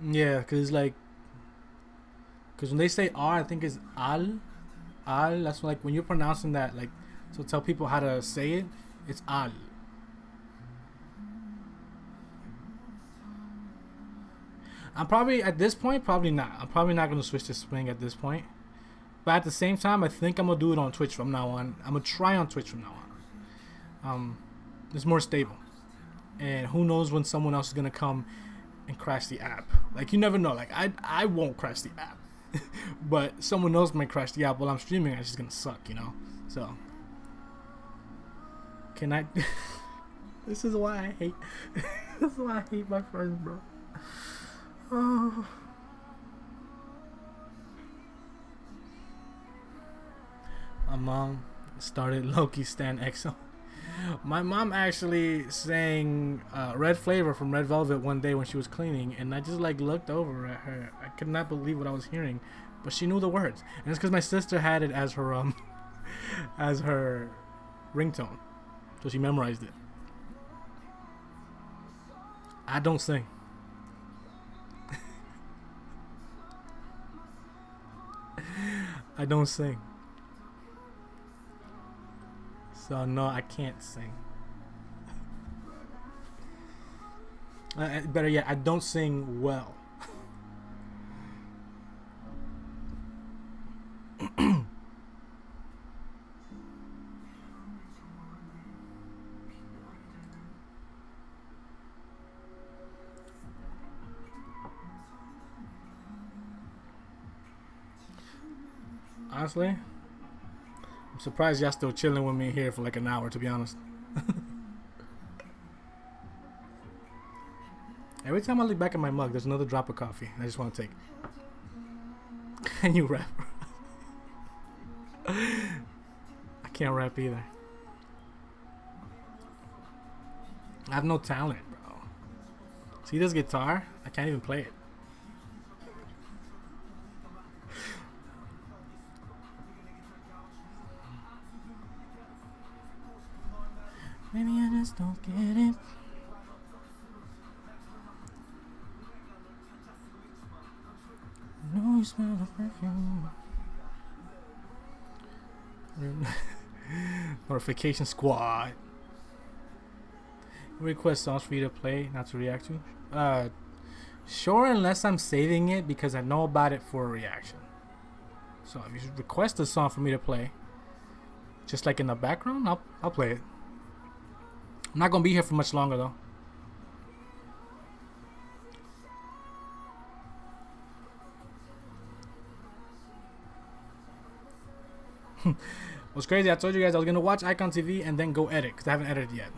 Yeah, cause like, cause when they say R, I think it's al, al. That's like when you're pronouncing that, like, so tell people how to say it, it's al. I'm probably at this point, probably not. I'm probably not gonna switch to swing at this point. But at the same time, I think I'm gonna do it on Twitch from now on. I'm gonna try on Twitch from now on. Um, it's more stable, and who knows when someone else is gonna come and crash the app. Like you never know. Like I I won't crash the app, <laughs> but someone else might crash the app while I'm streaming. It's just gonna suck, you know. So can I? <laughs> this is why I hate. <laughs> this is why I hate my friends, bro. Oh. My mom started <laughs> Loki Stan EXO. My mom actually sang uh, Red Flavor from Red Velvet one day when she was cleaning, and I just like looked over at her. I could not believe what I was hearing, but she knew the words, and it's because my sister had it as her um <laughs> as her ringtone, so she memorized it. I don't sing. <laughs> I don't sing. So no, I can't sing. Uh, uh, better yet, I don't sing well. <coughs> Honestly, I'm surprised y'all still chilling with me here for like an hour. To be honest. <laughs> Every time I look back at my mug, there's another drop of coffee. I just want to take. Can <laughs> you rap? <laughs> I can't rap either. I have no talent, bro. See this guitar? I can't even play it. Maybe I just don't get it. Know you smell the perfume. <laughs> Notification squad. Request songs for you to play, not to react to. Uh, sure, unless I'm saving it because I know about it for a reaction. So if you request a song for me to play, just like in the background, I'll I'll play it. I'm not gonna be here for much longer though. <laughs> What's crazy? I told you guys I was gonna watch iKON TV and then go edit because I haven't edited yet.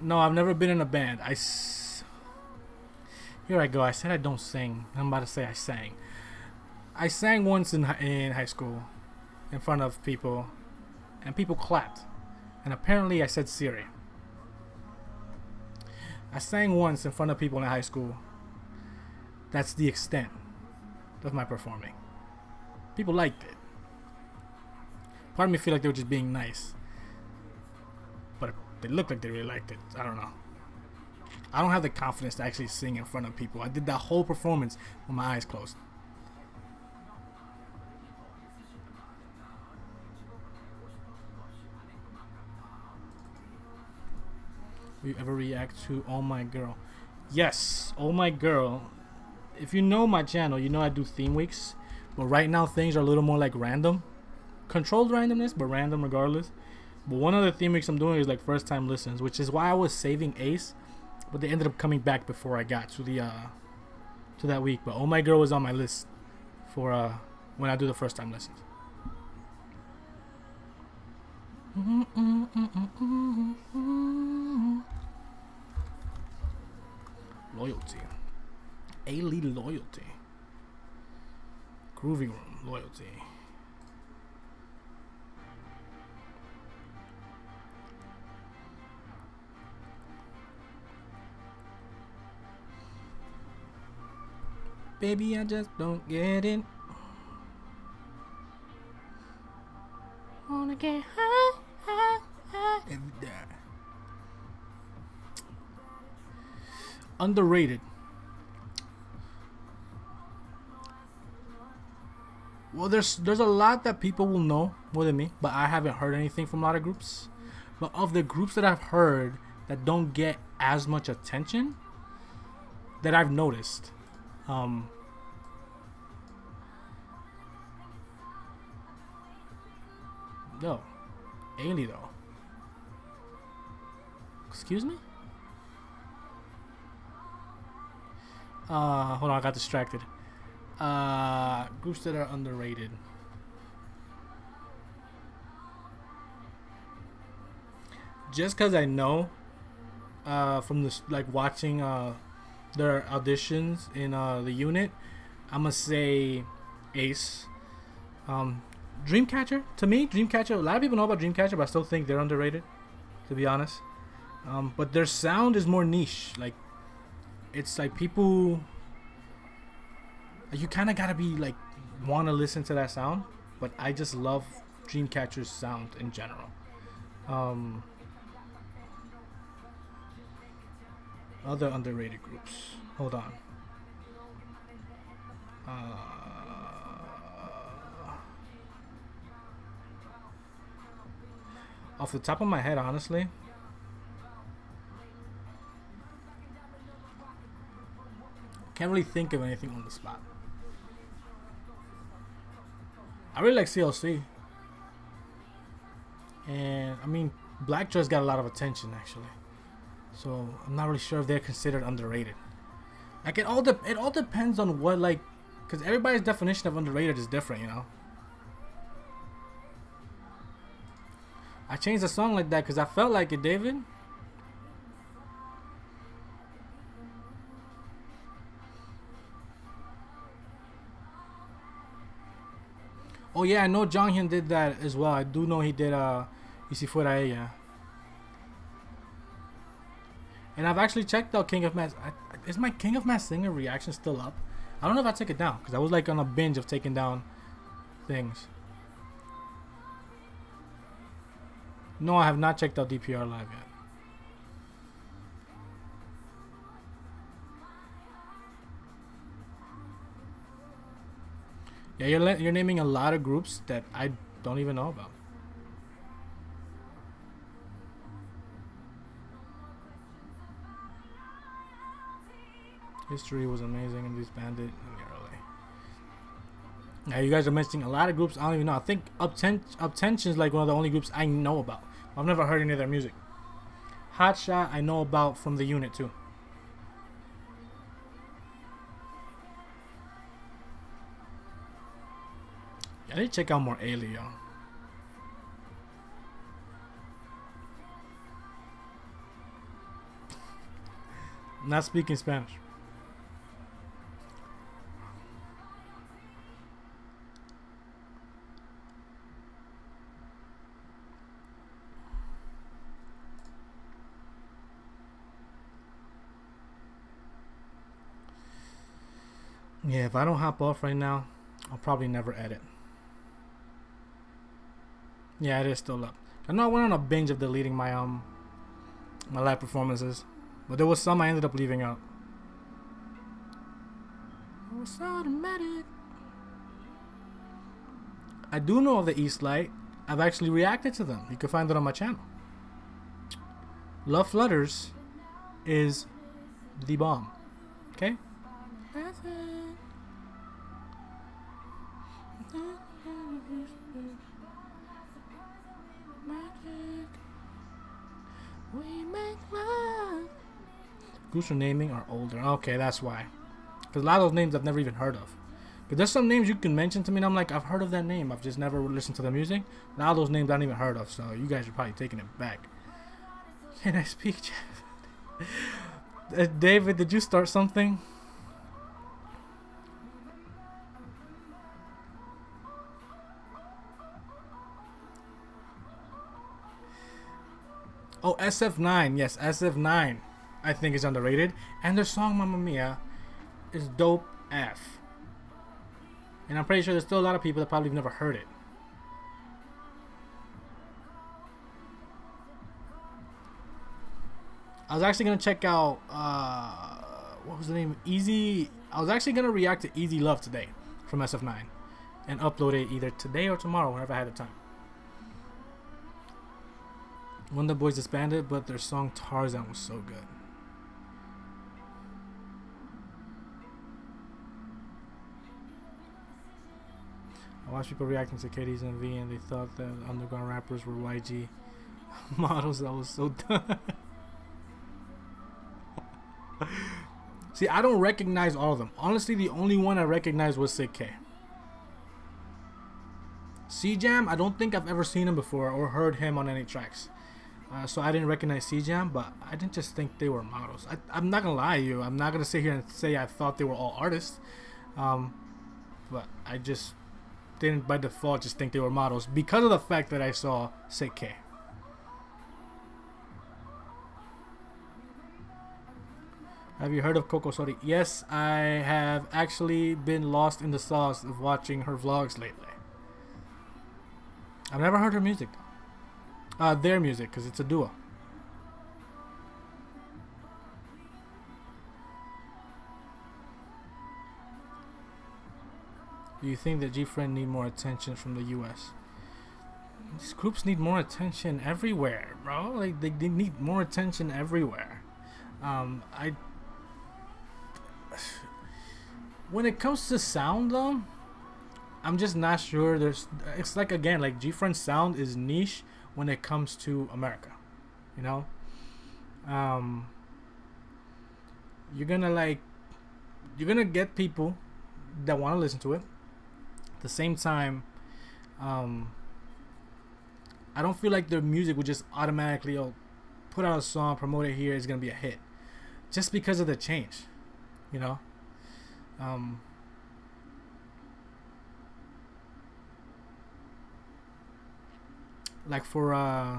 No, I've never been in a band. I s- here I go. I said I don't sing. I'm about to say I sang. I sang once in in high school, in front of people, and people clapped. And apparently I said Siri. I sang once in front of people in high school. That's the extent of my performing. People liked it. Part of me feel like they were just being nice. But they looked like they really liked it. I don't know. I don't have the confidence to actually sing in front of people. I did that whole performance with my eyes closed. You ever react to Oh My Girl? Yes, Oh My Girl. If you know my channel, you know I do theme weeks. But right now things are a little more like random. Controlled randomness, but random regardless. But one of the theme weeks I'm doing is like first time listens, which is why I was saving Ace, but they ended up coming back before I got to the uh to that week. But Oh My Girl was on my list for uh when I do the first time listens. Loyalty. A-Lead loyalty. Groovy room loyalty. Baby, I just don't get it. Wanna get high. And. Underrated. Well, there's there's a lot that people will know more than me, but I haven't heard anything from a lot of groups. But of the groups that I've heard that don't get as much attention, that I've noticed, um, no, Ailey though. Excuse me. Uh, hold on, I got distracted. Uh, groups that are underrated. Just because I know, uh, from this like watching uh their auditions in uh the unit, I'm gonna say Ace. Um, Dreamcatcher to me, Dreamcatcher. A lot of people know about Dreamcatcher, but I still think they're underrated. To be honest, um, but their sound is more niche. Like, it's like people you kind of gotta be like want to listen to that sound but i just love dreamcatcher's sound in general um other underrated groups hold on uh, off the top of my head honestly can't really think of anything on the spot I really like CLC. And I mean, Black Dress got a lot of attention actually. So I'm not really sure if they're considered underrated. Like it all it all depends on what like, because everybody's definition of underrated is different, you know. I changed the song like that because I felt like it, David. Oh yeah, I know Jonghyun did that as well. I do know he did uh Y si fuera ella. And I've actually checked out King of Mask. Is my King of Mask Singer reaction still up? I don't know if I took it down because I was like on a binge of taking down things. No, I have not checked out DPR live yet. Yeah, you're you're naming a lot of groups that I don't even know about. History was amazing and disbanded early. Yeah, you guys are mentioning a lot of groups I don't even know. I think Upten- is like one of the only groups I know about. I've never heard any of their music. Hot Shot I know about from the unit too. I need to check out more Alien. <laughs> Not speaking Spanish. Yeah, if I don't hop off right now, I'll probably never edit. Yeah, it is still up. I know I went on a binge of deleting my um my live performances, but there was some I ended up leaving out. It was automatic. I do know of the East Light. I've actually reacted to them. You can find it on my channel. Love Flutters is the bomb. Okay? Are naming are older. Okay, that's why. Because a lot of those names I've never even heard of. But there's some names you can mention to me, and I'm like, I've heard of that name. I've just never listened to the music. A lot of those names I don't even heard of, so you guys are probably taking it back. Can I speak, Jeff? <laughs> uh, David, did you start something? Oh, SF9. Yes, SF9. I think is underrated. And their song Mamma Mia is dope F. And I'm pretty sure there's still a lot of people that probably have never heard it. I was actually gonna check out uh, what was the name? Easy. I was actually gonna react to Easy Love today from SF9 and upload it either today or tomorrow whenever I had the time. When the boys disbanded, but their song Tarzan was so good. I watched people reacting to Katie's MV and they thought that underground rappers were YG <laughs> models. That was so dumb. <laughs> See, I don't recognize all of them. Honestly, the only one I recognize was Sik-K. C-Jam, I don't think I've ever seen him before or heard him on any tracks. Uh, so I didn't recognize C Jamm, but I didn't just think they were models. I, I'm not gonna lie to you. I'm not gonna sit here and say I thought they were all artists. Um, but I just didn't by default just think they were models because of the fact that I saw Sik-K. Have you heard of Coco Sori? Yes, I have actually been lost in the sauce of watching her vlogs lately. I've never heard her music. Uh, their music, because it's a duo. Do you think that G-Friend need more attention from the U.S.? These groups need more attention everywhere, bro. Like they, they need more attention everywhere. Um, I. When it comes to sound, though, I'm just not sure. There's. It's like again, like G-Friend's sound is niche when it comes to America. You know. Um. You're gonna like you're gonna get people that want to listen to it. At the same time, um, I don't feel like their music would just automatically oh, put out a song, promote it here, it's gonna be a hit, just because of the change, you know. Um, like for uh,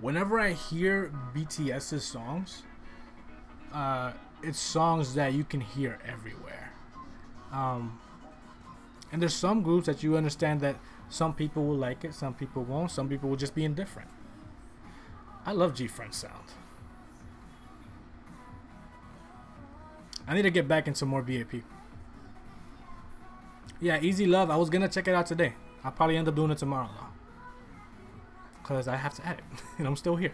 whenever I hear BTS's songs, uh, it's songs that you can hear everywhere. Um, and there's some groups that you understand that some people will like it, some people won't, some people will just be indifferent. I love G Friend sound. I need to get back into more BAP. Yeah, Easy Love. I was gonna check it out today. I'll probably end up doing it tomorrow though. Cause I have to edit, <laughs> and I'm still here.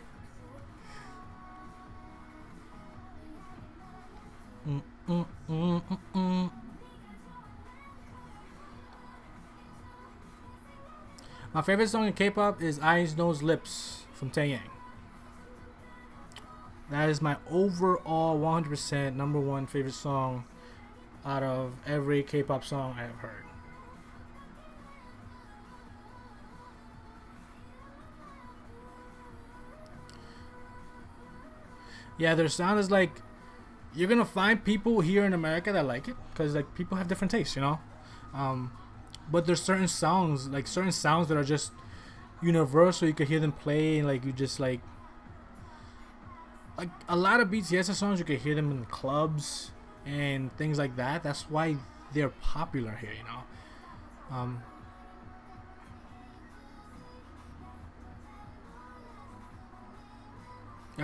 Mm, mm, mm, mm, mm. My favorite song in K-pop is Eyes, Nose, Lips from Taeyang. That is my overall 100% number one favorite song out of every K-pop song I have heard. Yeah, their sound is like you're gonna find people here in America that like it because like people have different tastes, you know. Um, but there's certain sounds like certain sounds that are just universal. You can hear them play and like you just like like a lot of BTS songs you can hear them in clubs and things like that. That's why they're popular here, you know. Um,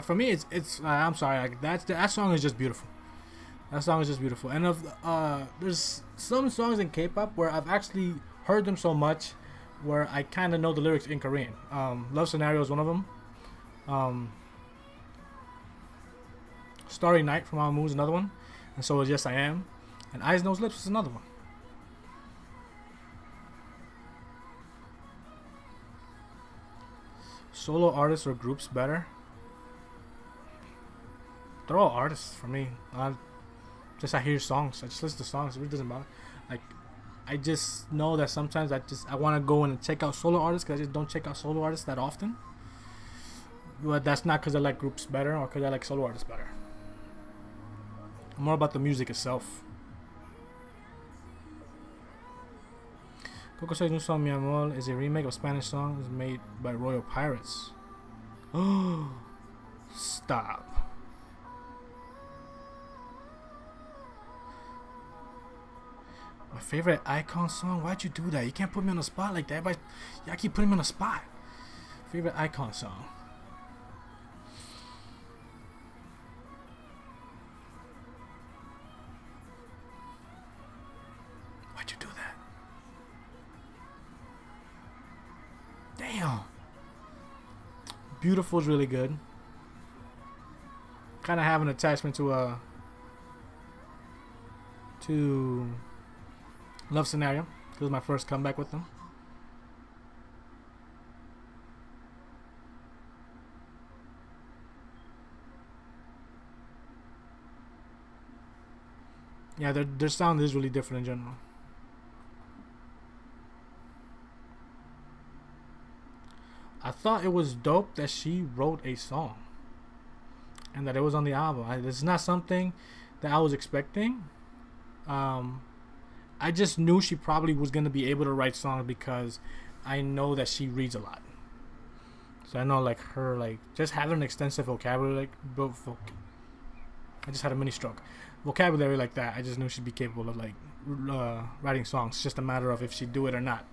For me, it's it's. Uh, I'm sorry, like that that song is just beautiful. That song is just beautiful. And of uh, there's some songs in K-pop where I've actually heard them so much, where I kind of know the lyrics in Korean. Um, Love Scenario is one of them. Um, Starry Night from Our is another one, and so is Yes I Am, and Eyes Nose Lips is another one. Solo artists or groups better? They're all artists for me. I just I hear songs. I just listen to songs. It really doesn't matter. Like I just know that sometimes I just I want to go in and check out solo artists because I just don't check out solo artists that often. But that's not because I like groups better or because I like solo artists better. I'm More about the music itself. Coco Soy Un Son Mi Amor is a remake of Spanish songs made by Royal Pirates. Oh, <gasps> stop. My favorite iKON song? Why'd you do that? You can't put me on the spot like that. Everybody, y'all keep putting me on the spot. Favorite iKON song? Why'd you do that? Damn. Beautiful is really good. Kind of have an attachment to a uh, to Love Scenario. This was my first comeback with them. Yeah, their, their sound is really different in general. I thought it was dope that she wrote a song and that it was on the album. I, it's not something that I was expecting. Um, I just knew she probably was gonna be able to write songs because I know that she reads a lot. So I know like her like just having an extensive vocabulary like voc- I just had a mini stroke. Vocabulary like that, I just knew she'd be capable of like uh, writing songs. It's just a matter of if she'd do it or not.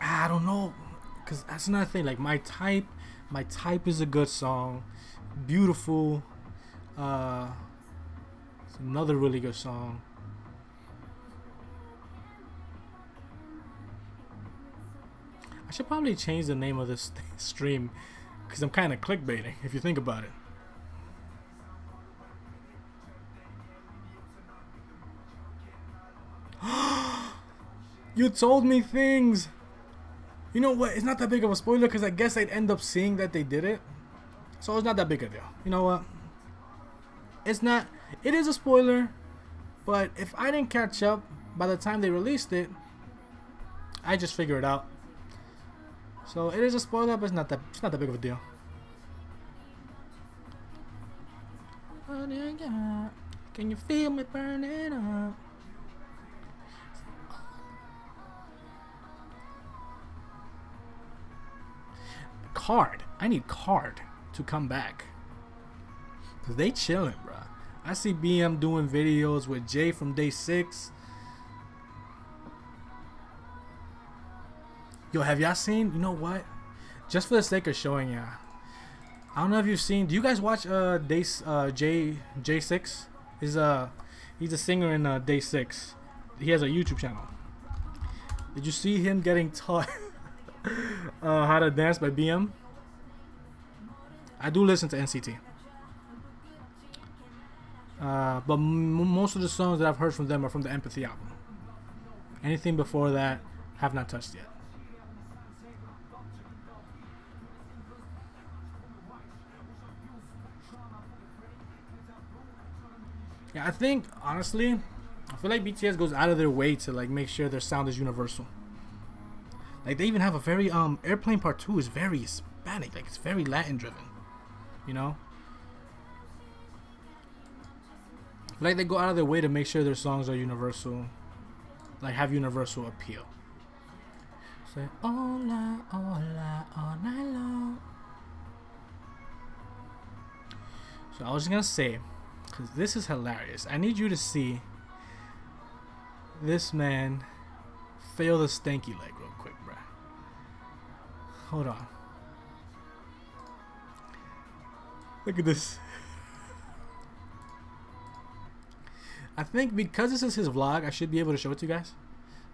I don't know, cause that's another thing. Like my type, my type is a good song, beautiful, uh, it's another really good song. I should probably change the name of this <laughs> stream because I'm kind of clickbaiting if you think about it. <gasps> you told me things. You know what? It's not that big of a spoiler because I guess I'd end up seeing that they did it. So it's not that big of a deal. You know what? It's not. It is a spoiler, but if I didn't catch up by the time they released it, I just figure it out. So it is a spoiler, but it's not that. It's not that big of a deal. Can you feel me burning up? KARD. I need KARD to come back. Cause they chilling, bro. I see BM doing videos with Jay from day six. Yo, have y'all seen? You know what? Just for the sake of showing y'all, I don't know if you've seen. Do you guys watch uh day uh J J six? Is uh he's a singer in uh, day six. He has a YouTube channel. Did you see him getting <laughs> taught uh, how to dance by BM? I do listen to NCT. Uh, but most of the songs that I've heard from them are from the Empathy album. Anything before that, have not touched yet. Yeah, I think honestly, I feel like BTS goes out of their way to like make sure their sound is universal. Like they even have a very um Airplane Part Two is very Hispanic, like it's very Latin driven. You know. Like they go out of their way to make sure their songs are universal, like have universal appeal. Say hola, hola, all night long. So I was just gonna say, because this is hilarious. I need you to see this man fail the stanky leg real quick, bruh. Hold on. Look at this. I think because this is his vlog, I should be able to show it to you guys.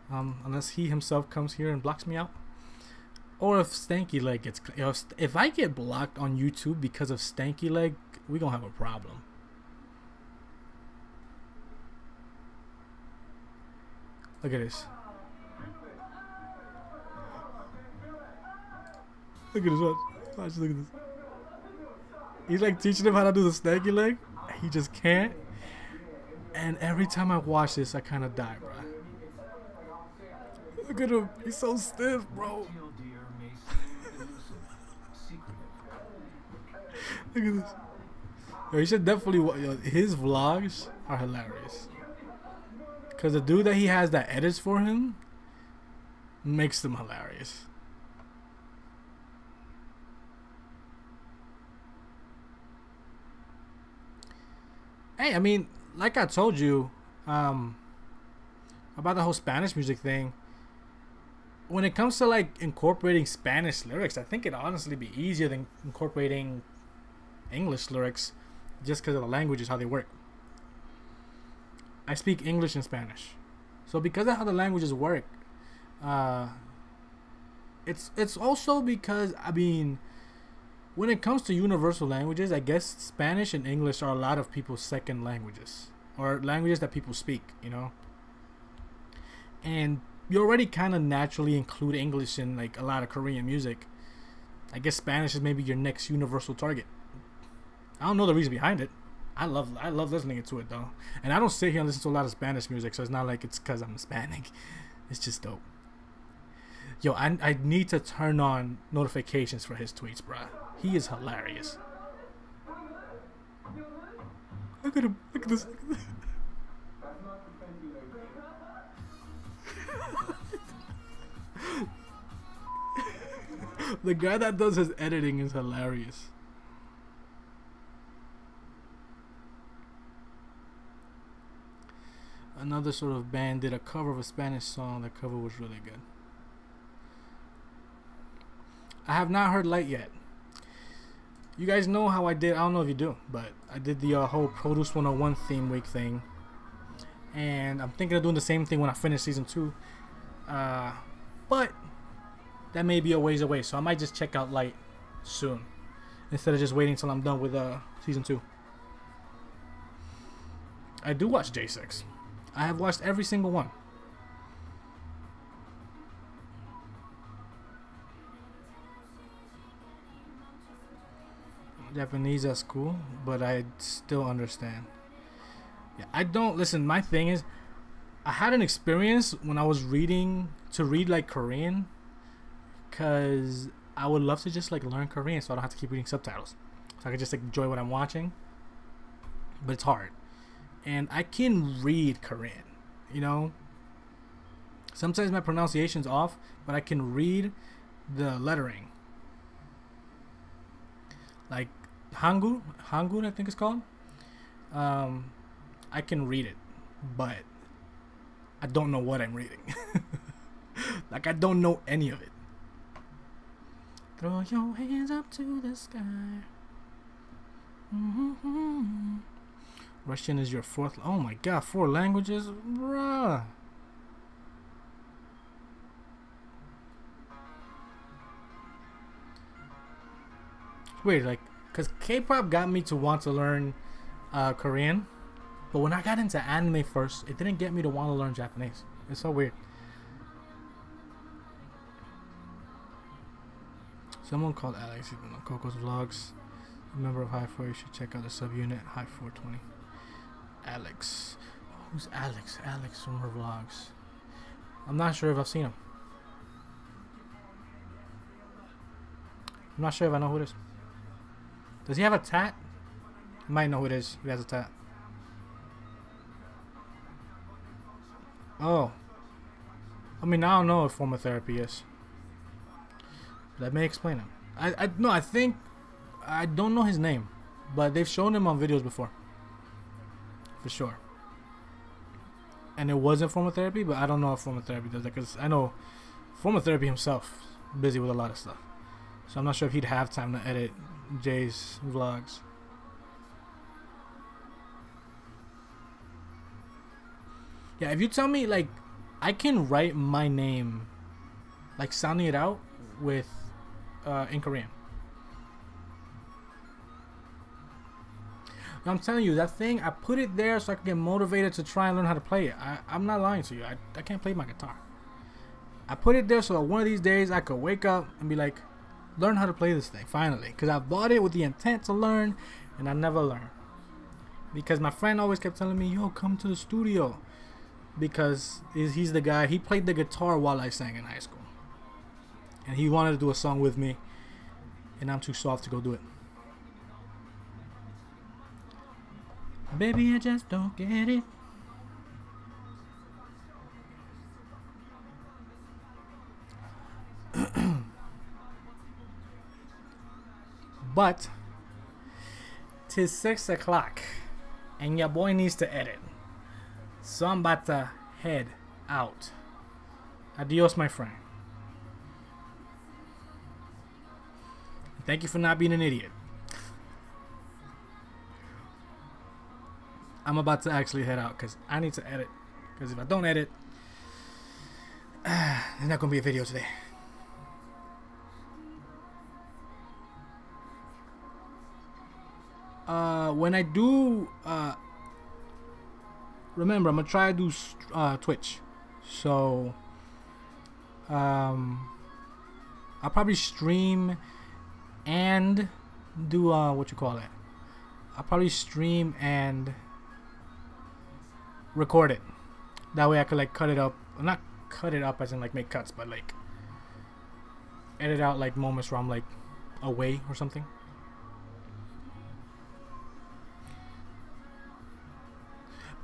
Um, unless he himself comes here and blocks me out. Or if Stanky Leg gets... If, if I get blocked on YouTube because of Stanky Leg, we gonna have a problem. Look at this. Look at this. Watch. Watch. Look at this. He's like teaching him how to do the stanky leg. He just can't. And every time I watch this, I kind of die, bro. Look at him. He's so stiff, bro. <laughs> Look at this. Yo, you should definitely watch. His vlogs are hilarious. Because the dude that he has that edits for him makes them hilarious. Hey, I mean, like I told you um, about the whole Spanish music thing, when it comes to like incorporating Spanish lyrics, I think it'd honestly be easier than incorporating English lyrics just because of the languages, how they work. I speak English and Spanish. So because of how the languages work, uh, it's it's also because I mean, when it comes to universal languages, I guess Spanish and English are a lot of people's second languages or languages that people speak. You know, and you already kind of naturally include English in like a lot of Korean music. I guess Spanish is maybe your next universal target. I don't know the reason behind it. I love I love listening to it though, and I don't sit here and listen to a lot of Spanish music, so it's not like it's because I'm Hispanic. <laughs> It's just dope. Yo, I I need to turn on notifications for his tweets, bruh. He is hilarious. Look at him. Look at this. <laughs> The guy that does his editing is hilarious. another sort of band did a cover of a Spanish song. The cover was really good. I have not heard Light yet. You guys know how I did. I don't know if you do, but I did the uh, whole Produce 101 theme week thing. And I'm thinking of doing the same thing when I finish season two. Uh, but that may be a ways away, so I might just check out Light soon instead of just waiting until I'm done with uh, season two. I do watch J6. I have watched every single one. Japanese at school, but I still understand. Yeah, I don't listen. My thing is, I had an experience when I was reading to read like Korean, cause I would love to just like learn Korean, so I don't have to keep reading subtitles, so I can just like, enjoy what I'm watching. But it's hard, and I can read Korean, you know. Sometimes my pronunciation's off, but I can read the lettering. Like Hangul, Hangul, I think it's called. Um, I can read it, but I don't know what I'm reading. <laughs> like I don't know any of it. Throw your hands up to the sky. Mm-hmm. Russian is your fourth. Oh my god, four languages, bruh. Weird, like, cause K-pop got me to want to learn uh, Korean, but when I got into anime first, it didn't get me to want to learn Japanese. It's so weird. Someone called Alex even on Coco's vlogs. A member of High 4, you should check out the subunit High 420. Alex. Who's Alex? Alex from her vlogs. I'm not sure if I've seen him. I'm not sure if I know who it is. Does he have a tat? You might know who it is. He has a tat. Oh. I mean, I don't know if former therapy is. That may explain him. I, I no, I think I don't know his name, but they've shown him on videos before. For sure. And it wasn't former therapy, but I don't know if former therapy does that because I know former therapy himself busy with a lot of stuff. So I'm not sure if he'd have time to edit Jay's vlogs. Yeah, if you tell me like I can write my name like sounding it out with uh, in Korean. I'm telling you, that thing, I put it there so I can get motivated to try and learn how to play it. I, I'm not lying to you. I, I can't play my guitar. I put it there so one of these days I could wake up and be like, learn how to play this thing, finally. Because I bought it with the intent to learn, and I never learned. Because my friend always kept telling me, yo, come to the studio. Because he's the guy, he played the guitar while I sang in high school. And he wanted to do a song with me, and I'm too soft to go do it. Baby, I just don't get it. But tis six o'clock and your boy needs to edit. So I'm about to head out. Adios, my friend. Thank you for not being an idiot. I'm about to actually head out because I need to edit. Because if I don't edit, <sighs> there's not going to be a video today. Uh, when I do, uh, remember, I'm going to try to do uh, Twitch. So, um, I'll probably stream and do, uh, what you call it. I'll probably stream and record it. That way I could like cut it up. Not cut it up as in like make cuts, but like edit out like moments where I'm like away or something.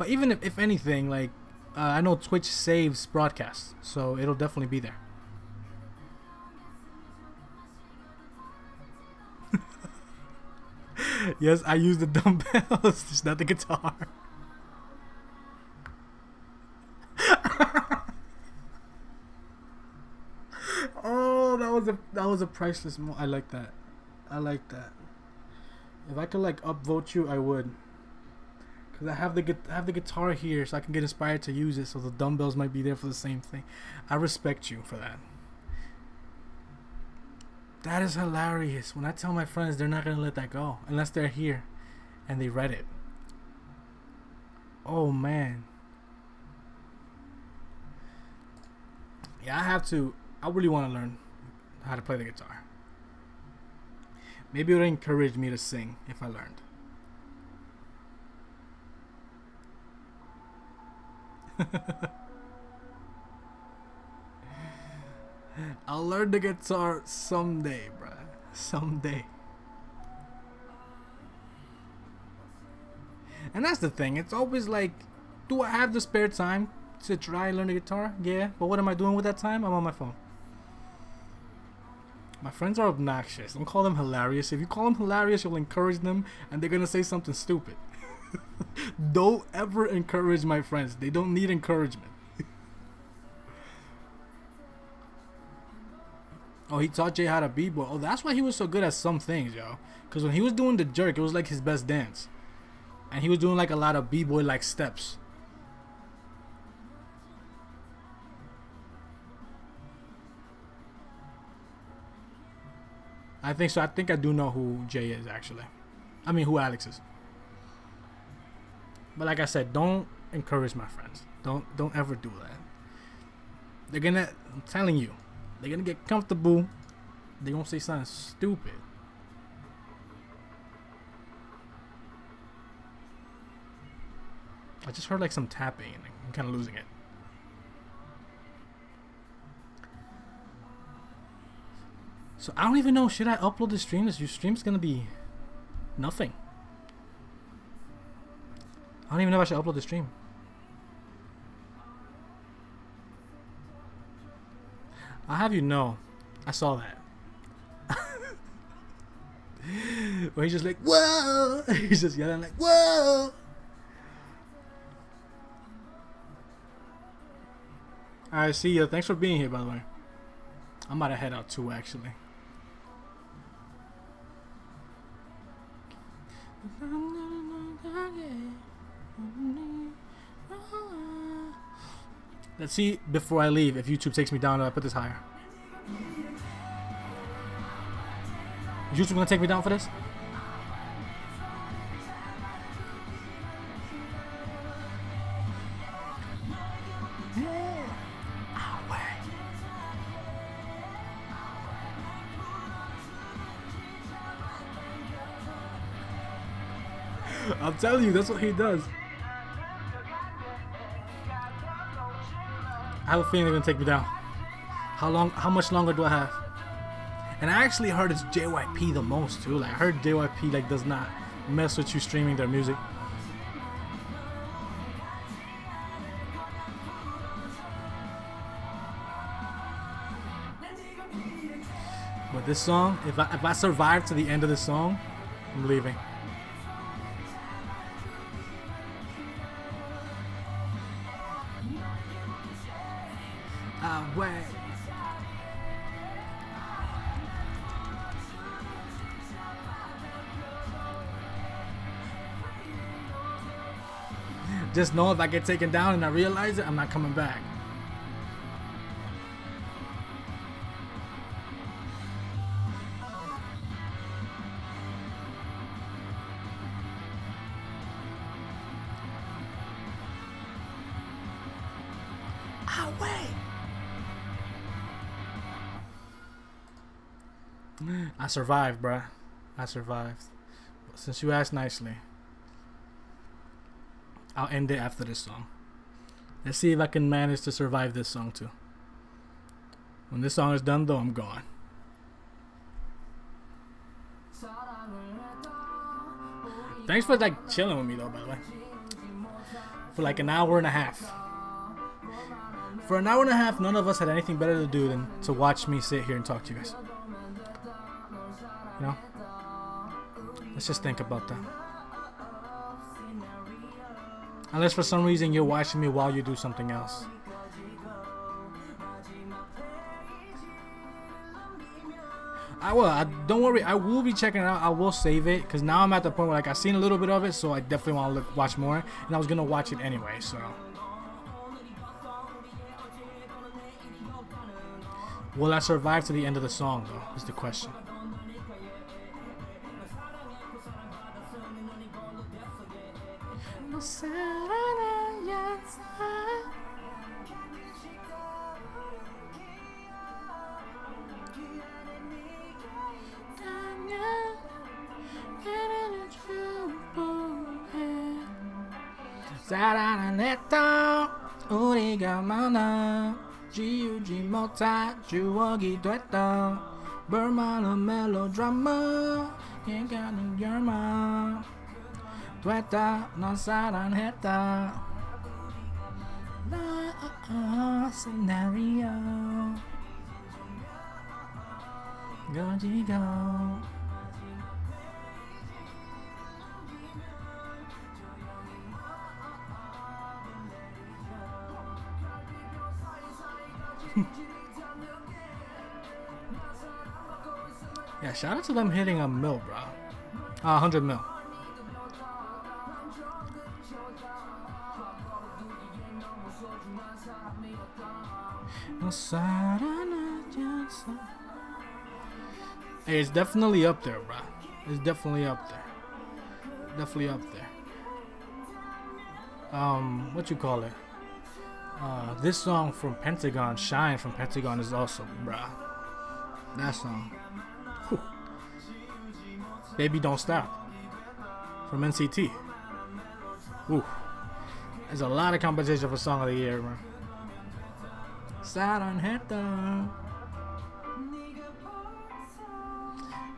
But even if, if anything, like uh, I know Twitch saves broadcasts, so it'll definitely be there. <laughs> yes, I use the dumbbells, <laughs> just not the guitar. <laughs> oh, that was a that was a priceless mo- I like that. I like that. If I could like upvote you, I would. I have the I have the guitar here, so I can get inspired to use it. So the dumbbells might be there for the same thing. I respect you for that. That is hilarious. When I tell my friends, they're not gonna let that go unless they're here, and they read it. Oh man. Yeah, I have to. I really want to learn how to play the guitar. Maybe it would encourage me to sing if I learned. <laughs> I'll learn the guitar someday, bruh. Someday. And that's the thing. It's always like, do I have the spare time to try and learn the guitar? Yeah. But what am I doing with that time? I'm on my phone. My friends are obnoxious. Don't call them hilarious. If you call them hilarious, you'll encourage them and they're to say something stupid. <laughs> don't ever encourage my friends. They don't need encouragement. <laughs> oh, he taught Jay how to b-boy. Oh, that's why he was so good at some things, yo. Because when he was doing the jerk, it was like his best dance. And he was doing like a lot of b-boy like steps. I think so. I think I do know who Jay is actually. I mean, who Alex is. But like I said, don't encourage my friends. Don't don't ever do that. They're gonna. I'm telling you, they're gonna get comfortable. They're gonna say something stupid. I just heard like some tapping and I'm kind of losing it. So I don't even know. Should I upload the stream? This your stream's gonna be nothing. I don't even know if I should upload the stream. I'll have you know, I saw that. <laughs> Where he's just like, whoa! <laughs> He's just yelling like, whoa! Alright, see ya. Thanks for being here, by the way. I'm about to head out too, actually. <laughs> Let's see before I leave if YouTube takes me down I put this higher. Is YouTube gonna take me down for this? I'm telling you, that's what he does. Have a feeling they're gonna take me down. How long? How much longer do I have? And I actually heard it's JYP the most too. Like I heard JYP like does not mess with you streaming their music. But this song, if I if I survive to the end of the song, I'm leaving. Just know if I get taken down and I realize it, I'm not coming back. Ah, Away. I survived, bruh. I survived. Since you asked nicely, I'll end it after this song. Let's see if I can manage to survive this song too. When this song is done, though, I'm gone. Thanks for like chilling with me, though, by the way. For like an hour and a half. For an hour and a half, none of us had anything better to do than to watch me sit here and talk to you guys. You know? Let's just think about that. Unless for some reason you're watching me while you do something else. I will. I, don't worry. I will be checking it out. I will save it because now I'm at the point where like I've seen a little bit of it, so I definitely want to look, watch more. And I was gonna watch it anyway, so. Will I survive to the end of the song though? Is the question. 추억이 됐던 볼만한 멜로드라마. 얘가는 열망 됐다. 넌 사랑했다. 나 시나리오 가지고 <laughs> Yeah, shout out to them hitting a mil, bro. Uh, 100 mil. Hey, it's definitely up there, bro. It's definitely up there. Definitely up there. Um, what you call it? Uh, this song from Pentagon, Shine from Pentagon, is also, bruh. That song. Baby Don't Stop from NCT. Ooh. There's a lot of competition for Song of the Year, man. Saturn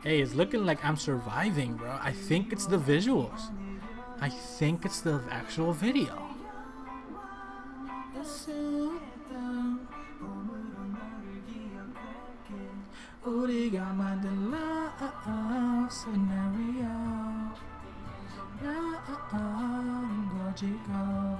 Hey, it's looking like I'm surviving, bro. I think it's the visuals. I think it's the actual video. scenario. Logical.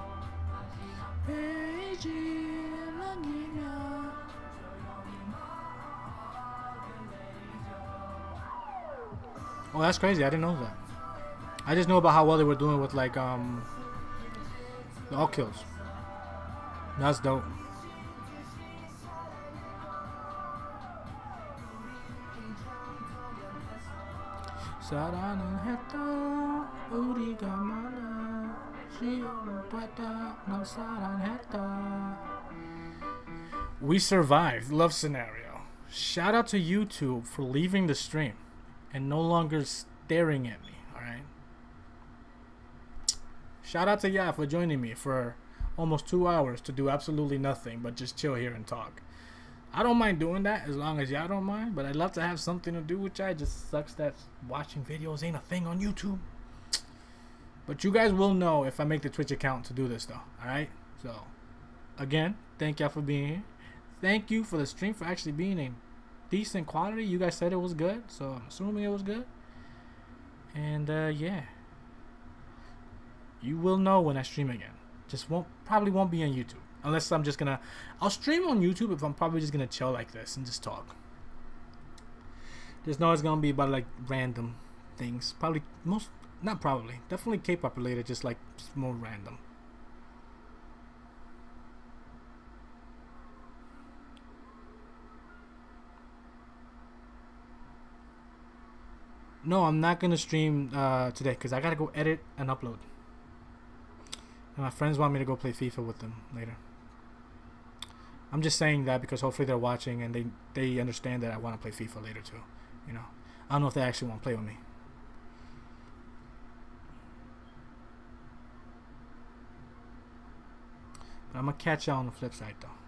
Oh, that's crazy. I didn't know that. I just know about how well they were doing with like um the all kills. That's dope. 사랑했다 우리가 많아 시험됐다 널 사랑했다 We survived love scenario. Shout out to YouTube for leaving the stream and no longer staring at me, alright? Shout out to Ya for joining me for almost two hours to do absolutely nothing but just chill here and talk. I don't mind doing that as long as y'all don't mind, but I'd love to have something to do with y'all. It just sucks that watching videos ain't a thing on YouTube. But you guys will know if I make the Twitch account to do this though. Alright? So again, thank y'all for being here. Thank you for the stream for actually being in decent quality. You guys said it was good, so I'm assuming it was good. And uh yeah. You will know when I stream again. Just won't probably won't be on YouTube. Unless I'm just gonna I'll stream on YouTube if I'm probably just gonna chill like this and just talk. There's no it's gonna be about like random things. Probably most not probably. Definitely K pop related, just like just more random. No, I'm not gonna stream uh, today because I gotta go edit and upload. And my friends want me to go play FIFA with them later. I'm just saying that because hopefully they're watching and they they understand that I want to play FIFA later too. You know, I don't know if they actually want to play with me. But I'm gonna catch y'all on the flip side though.